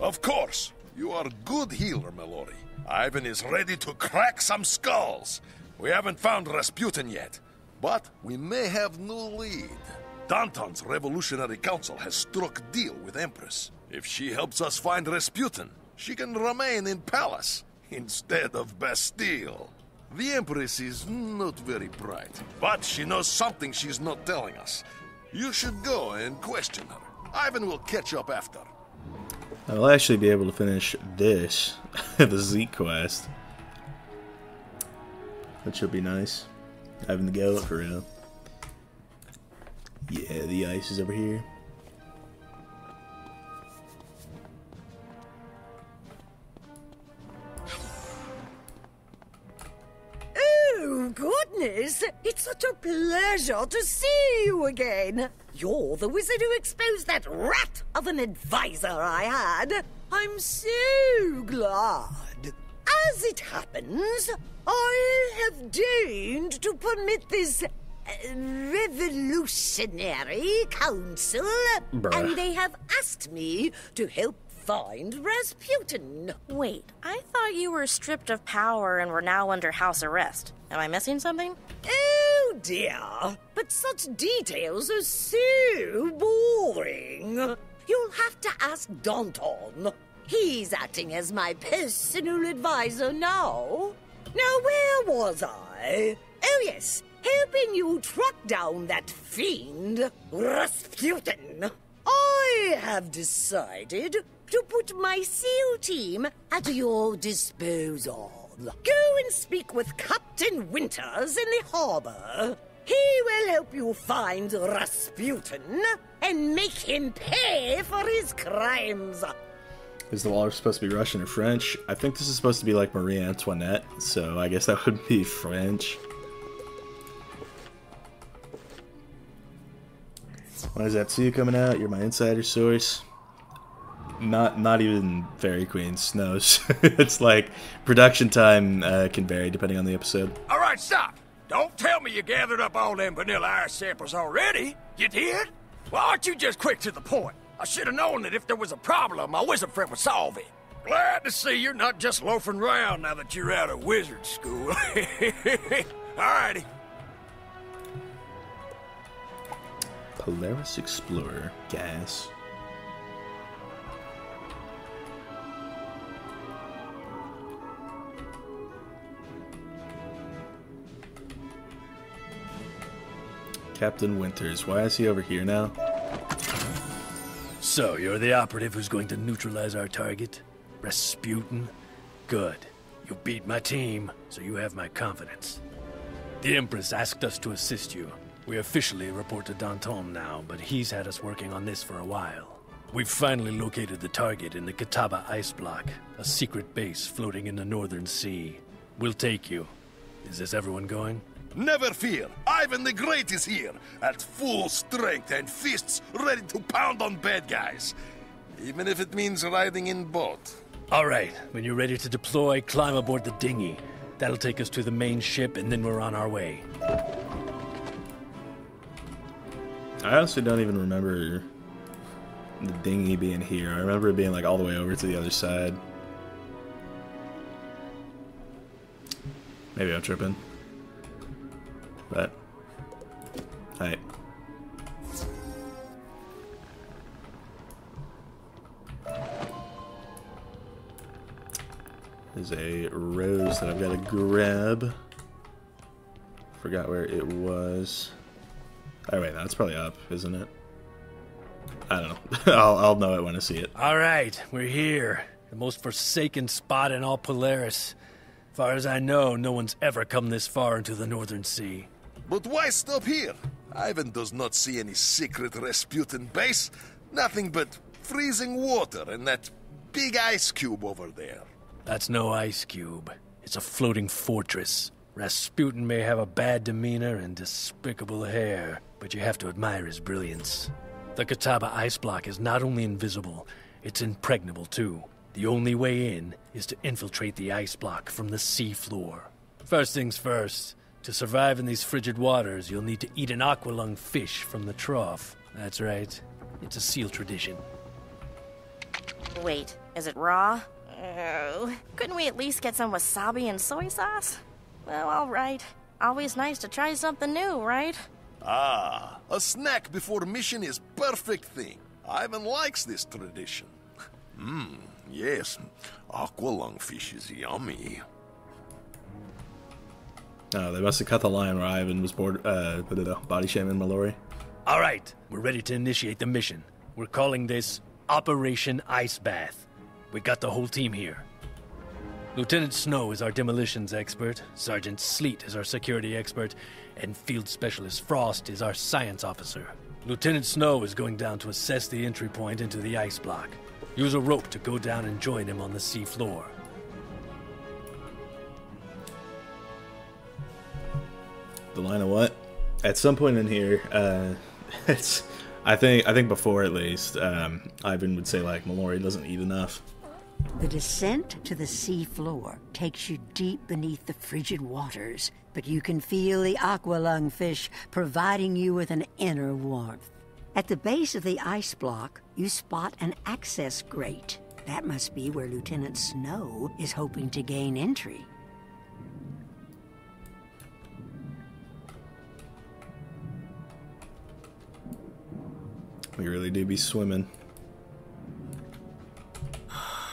Of course. You are a good healer, Mallory. Ivan is ready to crack some skulls. We haven't found Rasputin yet, but we may have new lead. Danton's Revolutionary Council has struck deal with Empress. If she helps us find Rasputin, she can remain in palace instead of Bastille. The Empress is not very bright, but she knows something she's not telling us. You should go and question her. Ivan will catch up after. I'll actually be able to finish this, the Z quest. That should be nice. Having to go for real. Yeah, the ice is over here. Oh, goodness! It's such a pleasure to see you again. You're the wizard who exposed that rat of an advisor I had. I'm so glad. As it happens, I have deigned to permit this revolutionary council, Bruh. and they have asked me to help find Rasputin. Wait, I thought you were stripped of power and were now under house arrest. Am I missing something? Oh dear, but such details are so boring. You'll have to ask Danton. He's acting as my personal advisor now. Now, where was I? Oh, yes. Helping you track down that fiend, Rasputin. I have decided to put my SEAL team at your disposal. Go and speak with Captain Winters in the harbor. He will help you find Rasputin and make him pay for his crimes. Is the walrus supposed to be Russian or French? I think this is supposed to be like Marie Antoinette, so I guess that would be French. When is that two coming out? You're my insider source. Not not even Fairy Queens knows. it's like production time uh, can vary depending on the episode. All right, stop. Don't tell me you gathered up all them vanilla ice samples already. You did? Why aren't you just quick to the point? I should have known that if there was a problem, my wizard friend would solve it. Glad to see you're not just loafing around now that you're out of wizard school. Alrighty. Polaris Explorer gas. Captain Winters, why is he over here now? So, you're the operative who's going to neutralize our target? Rasputin? Good. You beat my team, so you have my confidence. The Empress asked us to assist you. We officially report to Danton now, but he's had us working on this for a while. We've finally located the target in the Catawba ice block, a secret base floating in the Northern Sea. We'll take you. Is this everyone going? Never fear, Ivan the Great is here, at full strength and fists ready to pound on bad guys. Even if it means riding in boat. All right, when you're ready to deploy, climb aboard the dinghy. That'll take us to the main ship, and then we're on our way. I honestly don't even remember the dinghy being here. I remember it being like all the way over to the other side. Maybe I'm tripping. But, hey. There's a rose that I've got to grab. Forgot where it was. Oh wait, that's probably up, isn't it? I don't know. I'll, I'll know it when I see it. All right, we're here. The most forsaken spot in all Polaris. Far as I know, no one's ever come this far into the Northern Sea. But why stop here? Ivan does not see any secret Rasputin base. Nothing but freezing water and that big ice cube over there. That's no ice cube. It's a floating fortress. Rasputin may have a bad demeanor and despicable hair, but you have to admire his brilliance. The Catawba ice block is not only invisible, it's impregnable too. The only way in is to infiltrate the ice block from the sea floor. First things first, to survive in these frigid waters, you'll need to eat an aqualung fish from the trough. That's right, it's a seal tradition. Wait, is it raw? Oh, couldn't we at least get some wasabi and soy sauce? Well, alright. Always nice to try something new, right? Ah, a snack before mission is perfect thing. Ivan likes this tradition. Mmm, yes. Aqualung fish is yummy. Oh, they must have cut the line where Ivan was bored, uh, body shaming Mallory. All right, we're ready to initiate the mission. We're calling this Operation Ice Bath. We got the whole team here. Lieutenant Snow is our demolitions expert, Sergeant Sleet is our security expert, and Field Specialist Frost is our science officer. Lieutenant Snow is going down to assess the entry point into the ice block. Use a rope to go down and join him on the sea floor. The line of what? At some point in here, uh, it's. I think I think before at least, um, Ivan would say like Mallory doesn't eat enough. The descent to the sea floor takes you deep beneath the frigid waters, but you can feel the aqualung fish providing you with an inner warmth. At the base of the ice block, you spot an access grate. That must be where Lieutenant Snow is hoping to gain entry. We really do be swimming.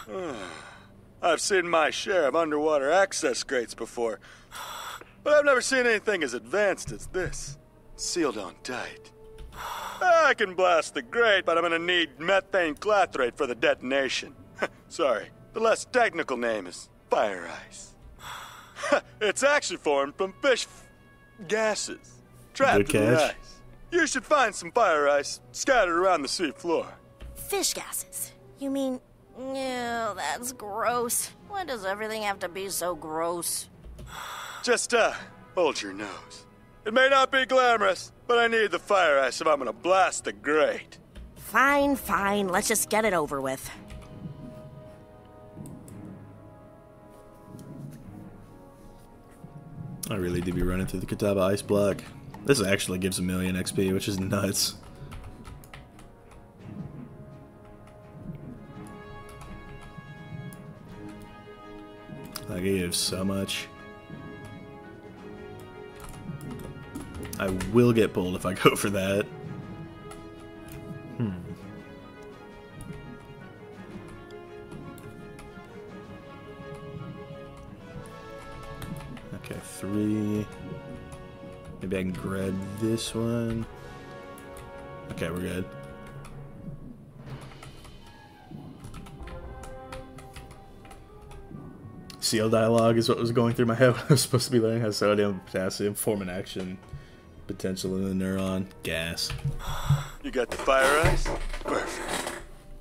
Hmm. I've seen my share of underwater access grates before. but I've never seen anything as advanced as this. Sealed on tight. I can blast the grate, but I'm gonna need methane clathrate for the detonation. Sorry, the less technical name is fire ice. it's actually formed from fish f- gases trapped Good in the catch. ice. You should find some fire ice scattered around the sea floor. Fish gases. You mean. No, that's gross. Why does everything have to be so gross? Just, uh, hold your nose. It may not be glamorous, but I need the fire ice if I'm gonna blast the grate. Fine, fine. Let's just get it over with. I really do be running through the Kataba ice block. This actually gives a million XP, which is nuts. It gives so much. I will get pulled if I go for that. Hmm. Okay, three. Maybe I can grab this one. Okay, we're good. Seal dialogue is what was going through my head. when I was supposed to be learning how sodium and potassium form an action potential in the neuron gas. You got the fire ice? Perfect.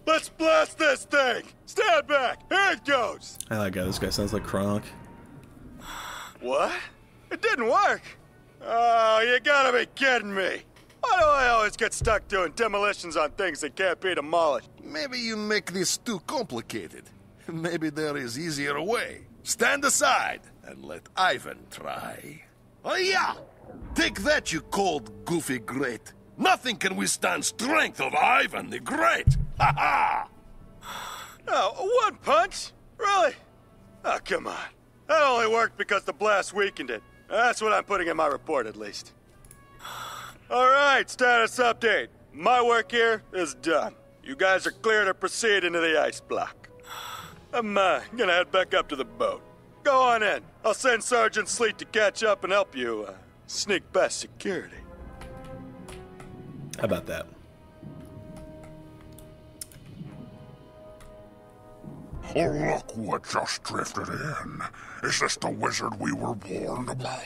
Let's blast this thing! Stand back! Here it goes! I like how this guy sounds like Kronk. What? It didn't work! Oh, you gotta be kidding me! Why do I always get stuck doing demolitions on things that can't be demolished? Maybe you make this too complicated. Maybe there is easier way. Stand aside and let Ivan try. Oh yeah! Take that, you cold, goofy great. Nothing can withstand strength of Ivan the Great. Ha ha! Oh, one punch? Really? Oh, come on. That only worked because the blast weakened it. That's what I'm putting in my report, at least. All right, status update. My work here is done. You guys are clear to proceed into the ice block. I'm uh, gonna head back up to the boat. Go on in. I'll send Sergeant Sleet to catch up and help you uh, sneak past security. How about that? Oh, look what just drifted in. Is this the wizard we were warned about?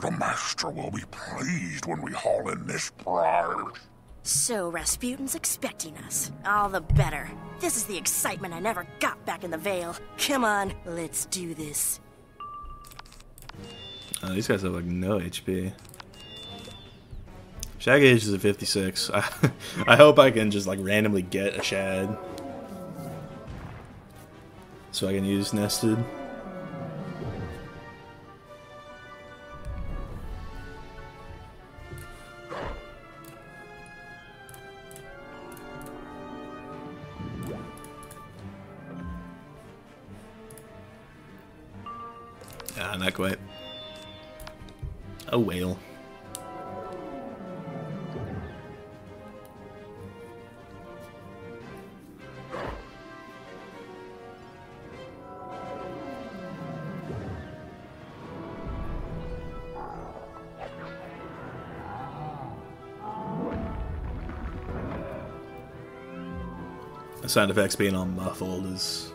The master will be pleased when we haul in this prize. So Rasputin's expecting us. All the better. This is the excitement I never got back in the Vale. Come on, let's do this. Oh, these guys have like no HP. Shad gauge is a 56. I, I hope I can just like randomly get a Shad. So I can use nested. Not quite. A whale. The sound effects being all muffled is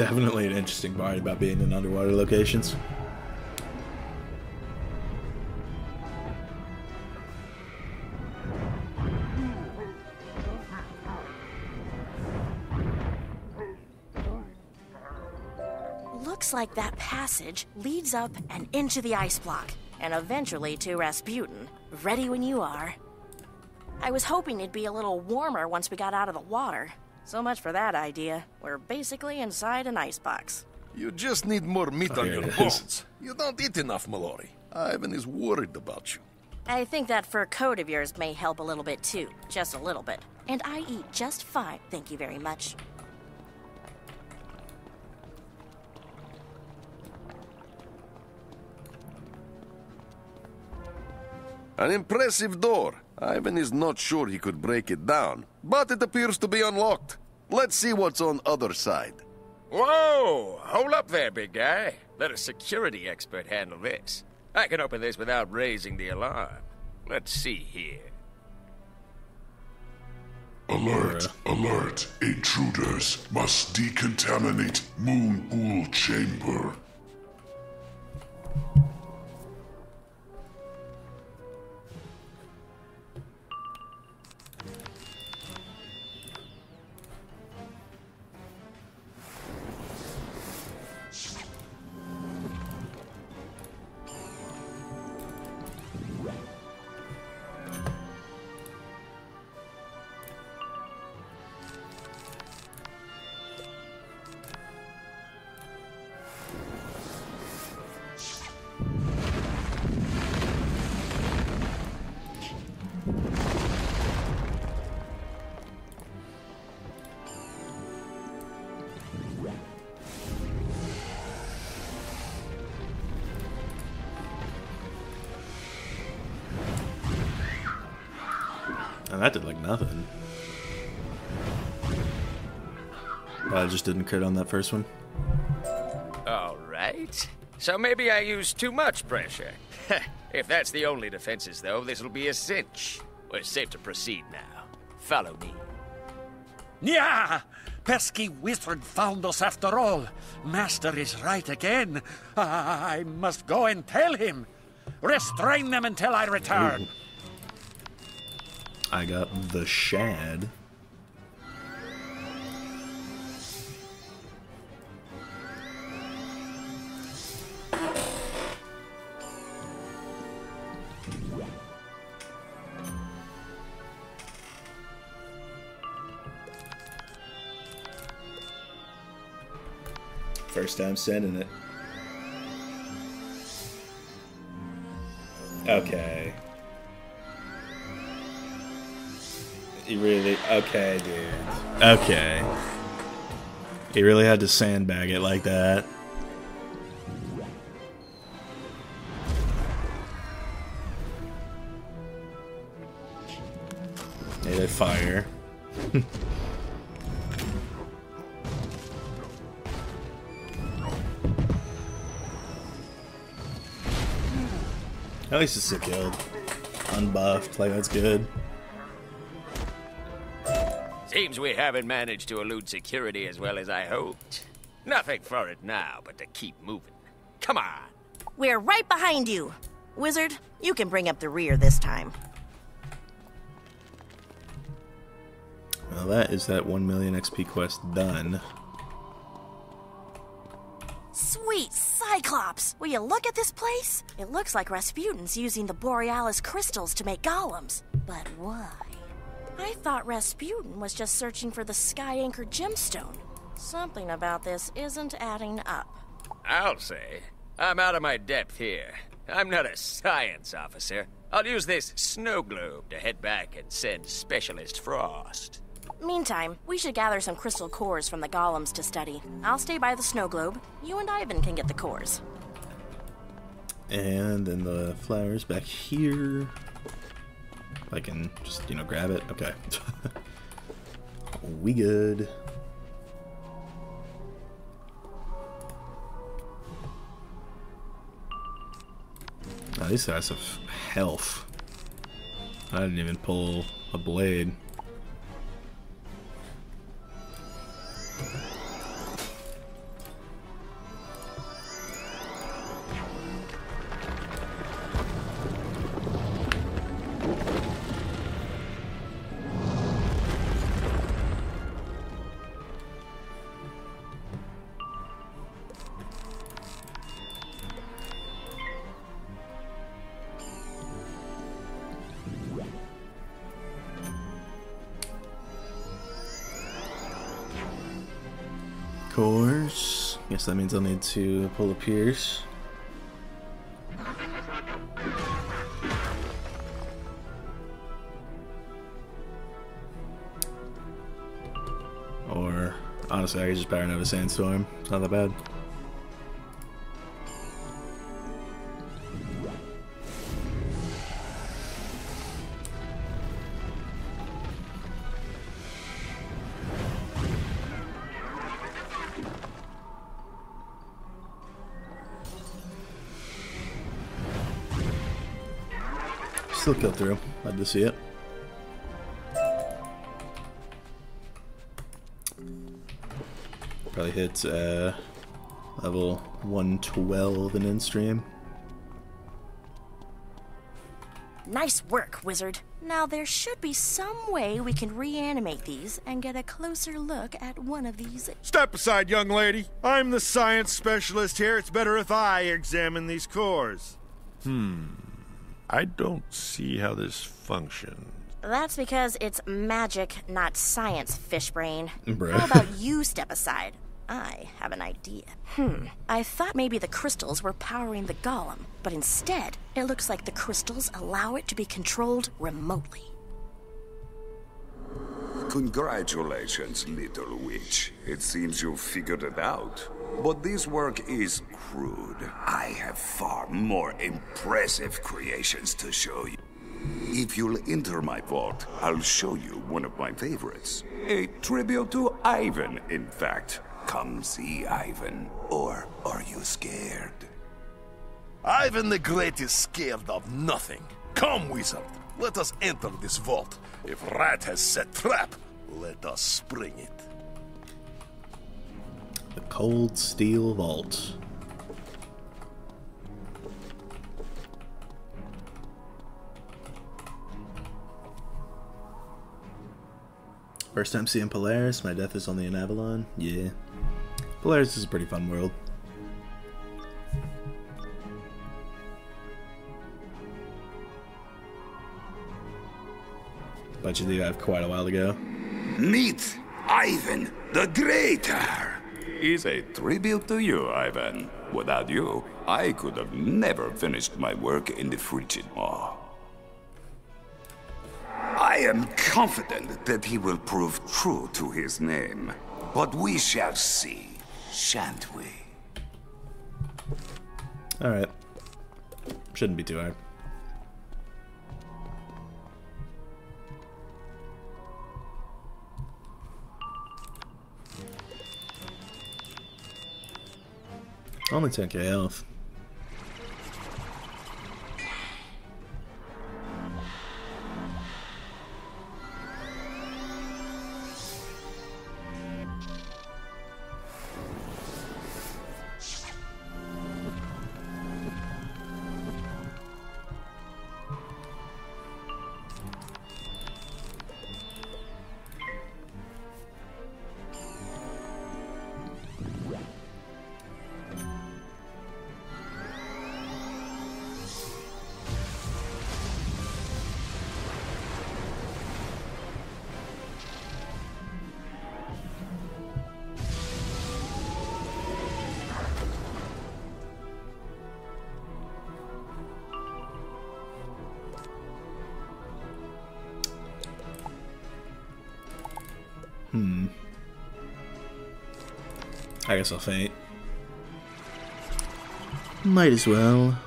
definitely an interesting part about being in underwater locations. Looks like that passage leads up and into the ice block, and eventually to Rasputin. Ready when you are. I was hoping it'd be a little warmer once we got out of the water. So much for that idea. We're basically inside an icebox. You just need more meat Oh, on your bones. You don't eat enough, Mallory. Ivan is worried about you. I think that fur coat of yours may help a little bit too. Just a little bit. And I eat just fine, thank you very much. An impressive door. Ivan is not sure he could break it down, but it appears to be unlocked. Let's see what's on other side. Whoa! Hold up there, big guy. Let a security expert handle this. I can open this without raising the alarm. Let's see here. Alert, alert. Intruders must decontaminate Moon Pool Chamber. And that did like nothing. I just didn't crit on that first one. All right. So maybe I used too much pressure. if that's the only defenses, though, this'll be a cinch. We're safe to proceed now. Follow me. Yeah! Pesky wizard found us after all. Master is right again. I must go and tell him. Restrain them until I return. I got the shad. First time sending it. Okay. You really okay, dude. Okay. He really had to sandbag it like that. Hey, they fire. At least it's still killed. Unbuffed, like that's good. Seems we haven't managed to elude security as well as I hoped. Nothing for it now but to keep moving. Come on. We're right behind you. Wizard, you can bring up the rear this time. Well, that is that 1 million XP quest done. Sweet Cyclops! Will you look at this place? It looks like Rasputin's using the Borealis crystals to make golems. But why? I thought Rasputin was just searching for the Sky Anchor gemstone. Something about this isn't adding up. I'll say. I'm out of my depth here. I'm not a science officer. I'll use this snow globe to head back and send Specialist Frost. Meantime, we should gather some crystal cores from the golems to study. I'll stay by the snow globe. You and Ivan can get the cores. And then the flowers back here. I can just, you know, grab it. Okay. we good. Oh, these guys have health. I didn't even pull a blade. To pull a pierce. Or honestly, I could just power out a sandstorm. It's not that bad. Still kill through. Glad to see it. Probably hit uh, level 112 in in-stream. Nice work, wizard. Now there should be some way we can reanimate these and get a closer look at one of these. Step aside, young lady. I'm the science specialist here. It's better if I examine these cores. Hmm. I don't see how this functions. That's because it's magic, not science, fishbrain. Bruh. How about you step aside? I have an idea. Hmm. I thought maybe the crystals were powering the golem, but instead, it looks like the crystals allow it to be controlled remotely. Congratulations, little witch. It seems you've figured it out. But this work is crude. I have far more impressive creations to show you. If you'll enter my vault, I'll show you one of my favorites. A tribute to Ivan, in fact. Come see Ivan. Or are you scared? Ivan the Great is scared of nothing. Come, wizard. Let us enter this vault. If Rat has set trap, let us spring it. The Cold Steel Vault. First time seeing Polaris, my death is only in Avalon. Yeah. Polaris is a pretty fun world. But you think I have quite a while to go. Meet Ivan the Greater. Is a tribute to you, Ivan. Without you, I could have never finished my work in the Frigid Maw. I am confident that he will prove true to his name. But we shall see, shan't we? Alright. Shouldn't be too hard. Only 10k health. Guess I'll faint. Might as well.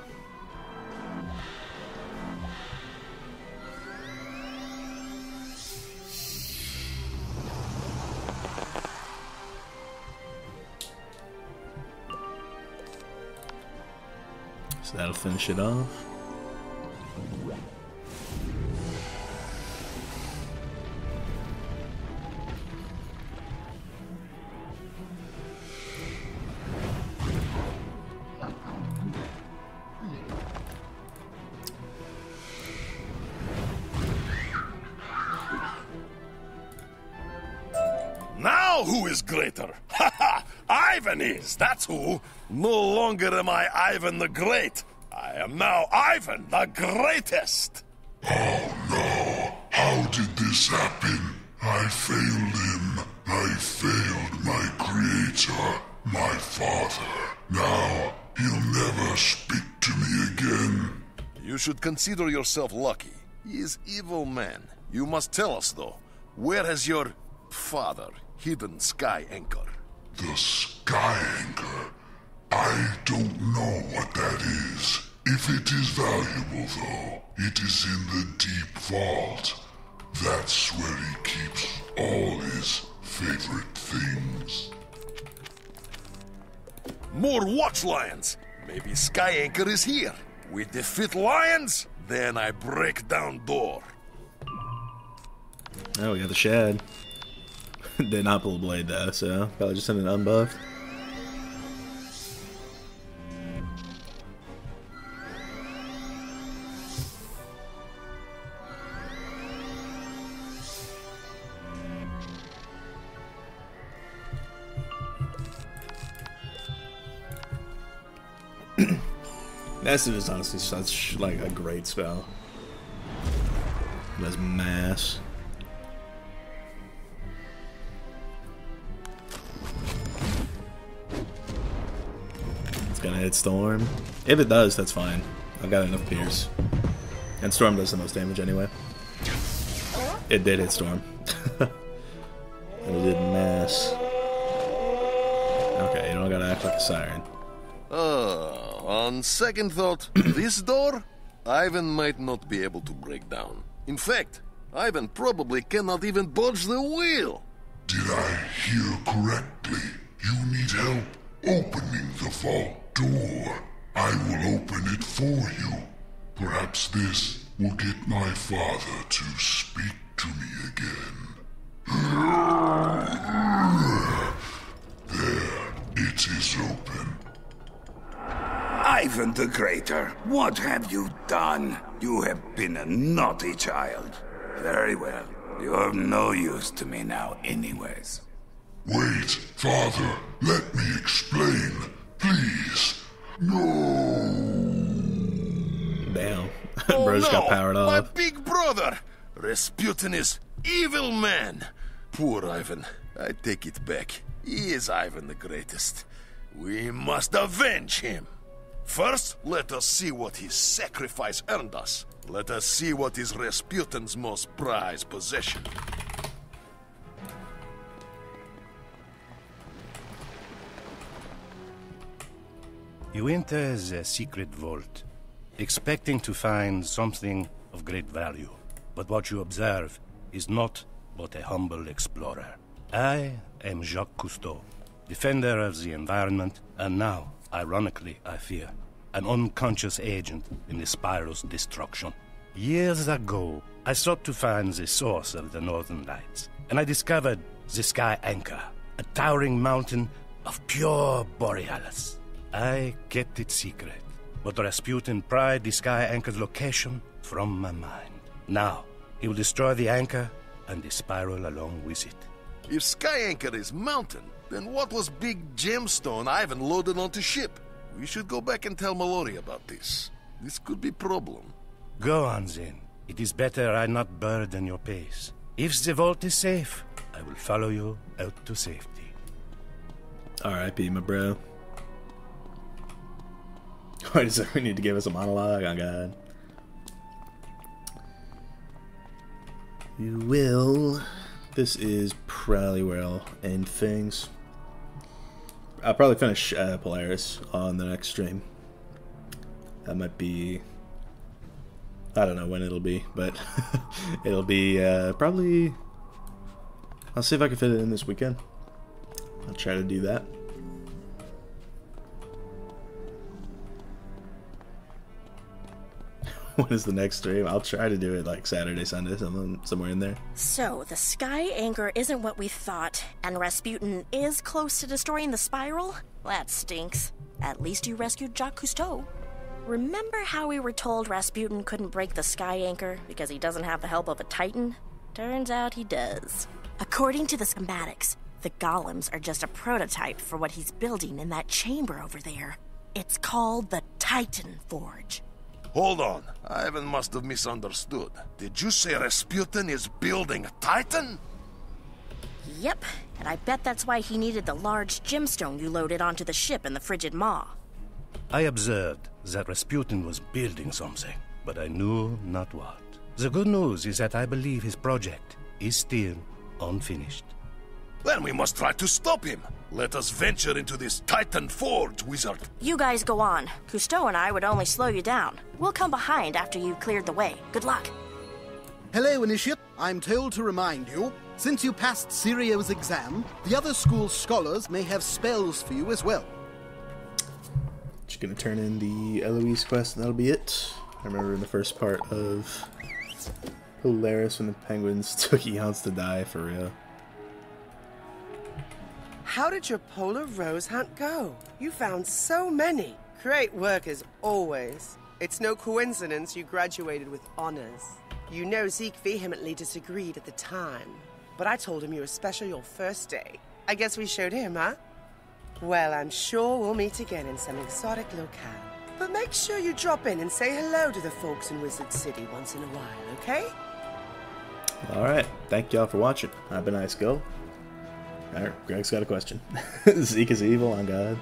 So that'll finish it off. That's who. No longer am I Ivan the Great. I am now Ivan the Greatest. Oh no! How did this happen? I failed him. I failed my creator, my father. Now he'll never speak to me again. You should consider yourself lucky. He is evil man. You must tell us, though, where has your father hidden Sky Anchor? The Sky Anchor. I don't know what that is. If it is valuable, though, it is in the deep vault. That's where he keeps all his favorite things. More watch lions. Maybe Sky Anchor is here. We defeat lions, then I break down door. Oh, we got the Shad. Did not pull a blade though, so probably just send an unbuffed. Massive is honestly such like a great spell. That's mass. Gonna hit Storm. If it does, that's fine. I've got enough Pierce. And Storm does the most damage anyway. It did hit Storm. and it did mass. Okay, you don't gotta act like a siren. Uh, on second thought, this door, Ivan might not be able to break down. In fact, Ivan probably cannot even budge the wheel. Did I hear correctly? You need help opening the vault door. I will open it for you. Perhaps this will get my father to speak to me again. There, it is open. Ivan the Greater, what have you done? You have been a naughty child. Very well. You're of no use to me now, anyways. Wait, father, let me explain. Please. No. Damn. Oh, Bro's no, got powered My big brother! Rasputin is evil man! Poor Ivan. I take it back. He is Ivan the Greatest. We must avenge him. First, let us see what his sacrifice earned us. Let us see what is Rasputin's most prized possession. You enter the secret vault, expecting to find something of great value. But what you observe is not but a humble explorer. I am Jacques Cousteau, defender of the environment, and now, ironically, I fear, an unconscious agent in the spiral's destruction. Years ago, I sought to find the source of the Northern Lights, and I discovered the Sky Anchor, a towering mountain of pure Borealis. I kept it secret, but Rasputin pried the Sky Anchor's location from my mind. Now, he will destroy the anchor and the spiral along with it. If Sky Anchor is mountain, then what was big gemstone Ivan loaded onto ship? We should go back and tell Mallory about this. This could be problem. Go on, then. It is better I not burden your pace. If the vault is safe, I will follow you out to safety. R.I.P. my bro. Is it? We need to give us a monologue. Oh god. You will. This is probably where I'll end things. I'll probably finish uh, Polaris on the next stream. That might be. I don't know when it'll be, but it'll be uh, probably. I'll see if I can fit it in this weekend. I'll try to do that. when is the next stream? I'll try to do it like Saturday, Sunday, something somewhere in there. So, the Sky Anchor isn't what we thought, and Rasputin is close to destroying the spiral? That stinks. At least you rescued Jacques Cousteau. Remember how we were told Rasputin couldn't break the Sky Anchor because he doesn't have the help of a Titan? Turns out he does. According to the schematics, the golems are just a prototype for what he's building in that chamber over there. It's called the Titan Forge. Hold on. Ivan must have misunderstood. Did you say Rasputin is building a Titan? Yep, and I bet that's why he needed the large gemstone you loaded onto the ship in the Frigid Maw. I observed that Rasputin was building something, but I knew not what. The good news is that I believe his project is still unfinished. Then we must try to stop him. Let us venture into this Titan Forge, wizard. You guys go on. Cousteau and I would only slow you down. We'll come behind after you've cleared the way. Good luck. Hello, Initiate. I'm told to remind you, since you passed Sirio's exam, the other school's scholars may have spells for you as well. Just gonna turn in the Eloise quest and that'll be it. I remember in the first part of Hilarious when the penguins took eons to die for real. How did your polar rose hunt go? You found so many. Great work as always. It's no coincidence you graduated with honors. You know Zeke vehemently disagreed at the time, but I told him you were special your first day. I guess we showed him, huh? Well, I'm sure we'll meet again in some exotic locale. But make sure you drop in and say hello to the folks in Wizard City once in a while, okay? Alright, thank y'all for watching. I've been Ice Gold. Alright, Greg's got a question. Zeke is evil on God.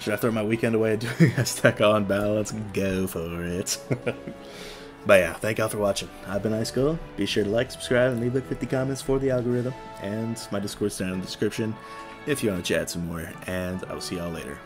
Should I throw my weekend away doing a stack on balance? Go for it. but yeah, thank y'all for watching. I've been Ice Gold. Be sure to like, subscribe, and leave like 50 comments for the algorithm. And my Discord's down in the description if you want to chat some more. And I will see y'all later.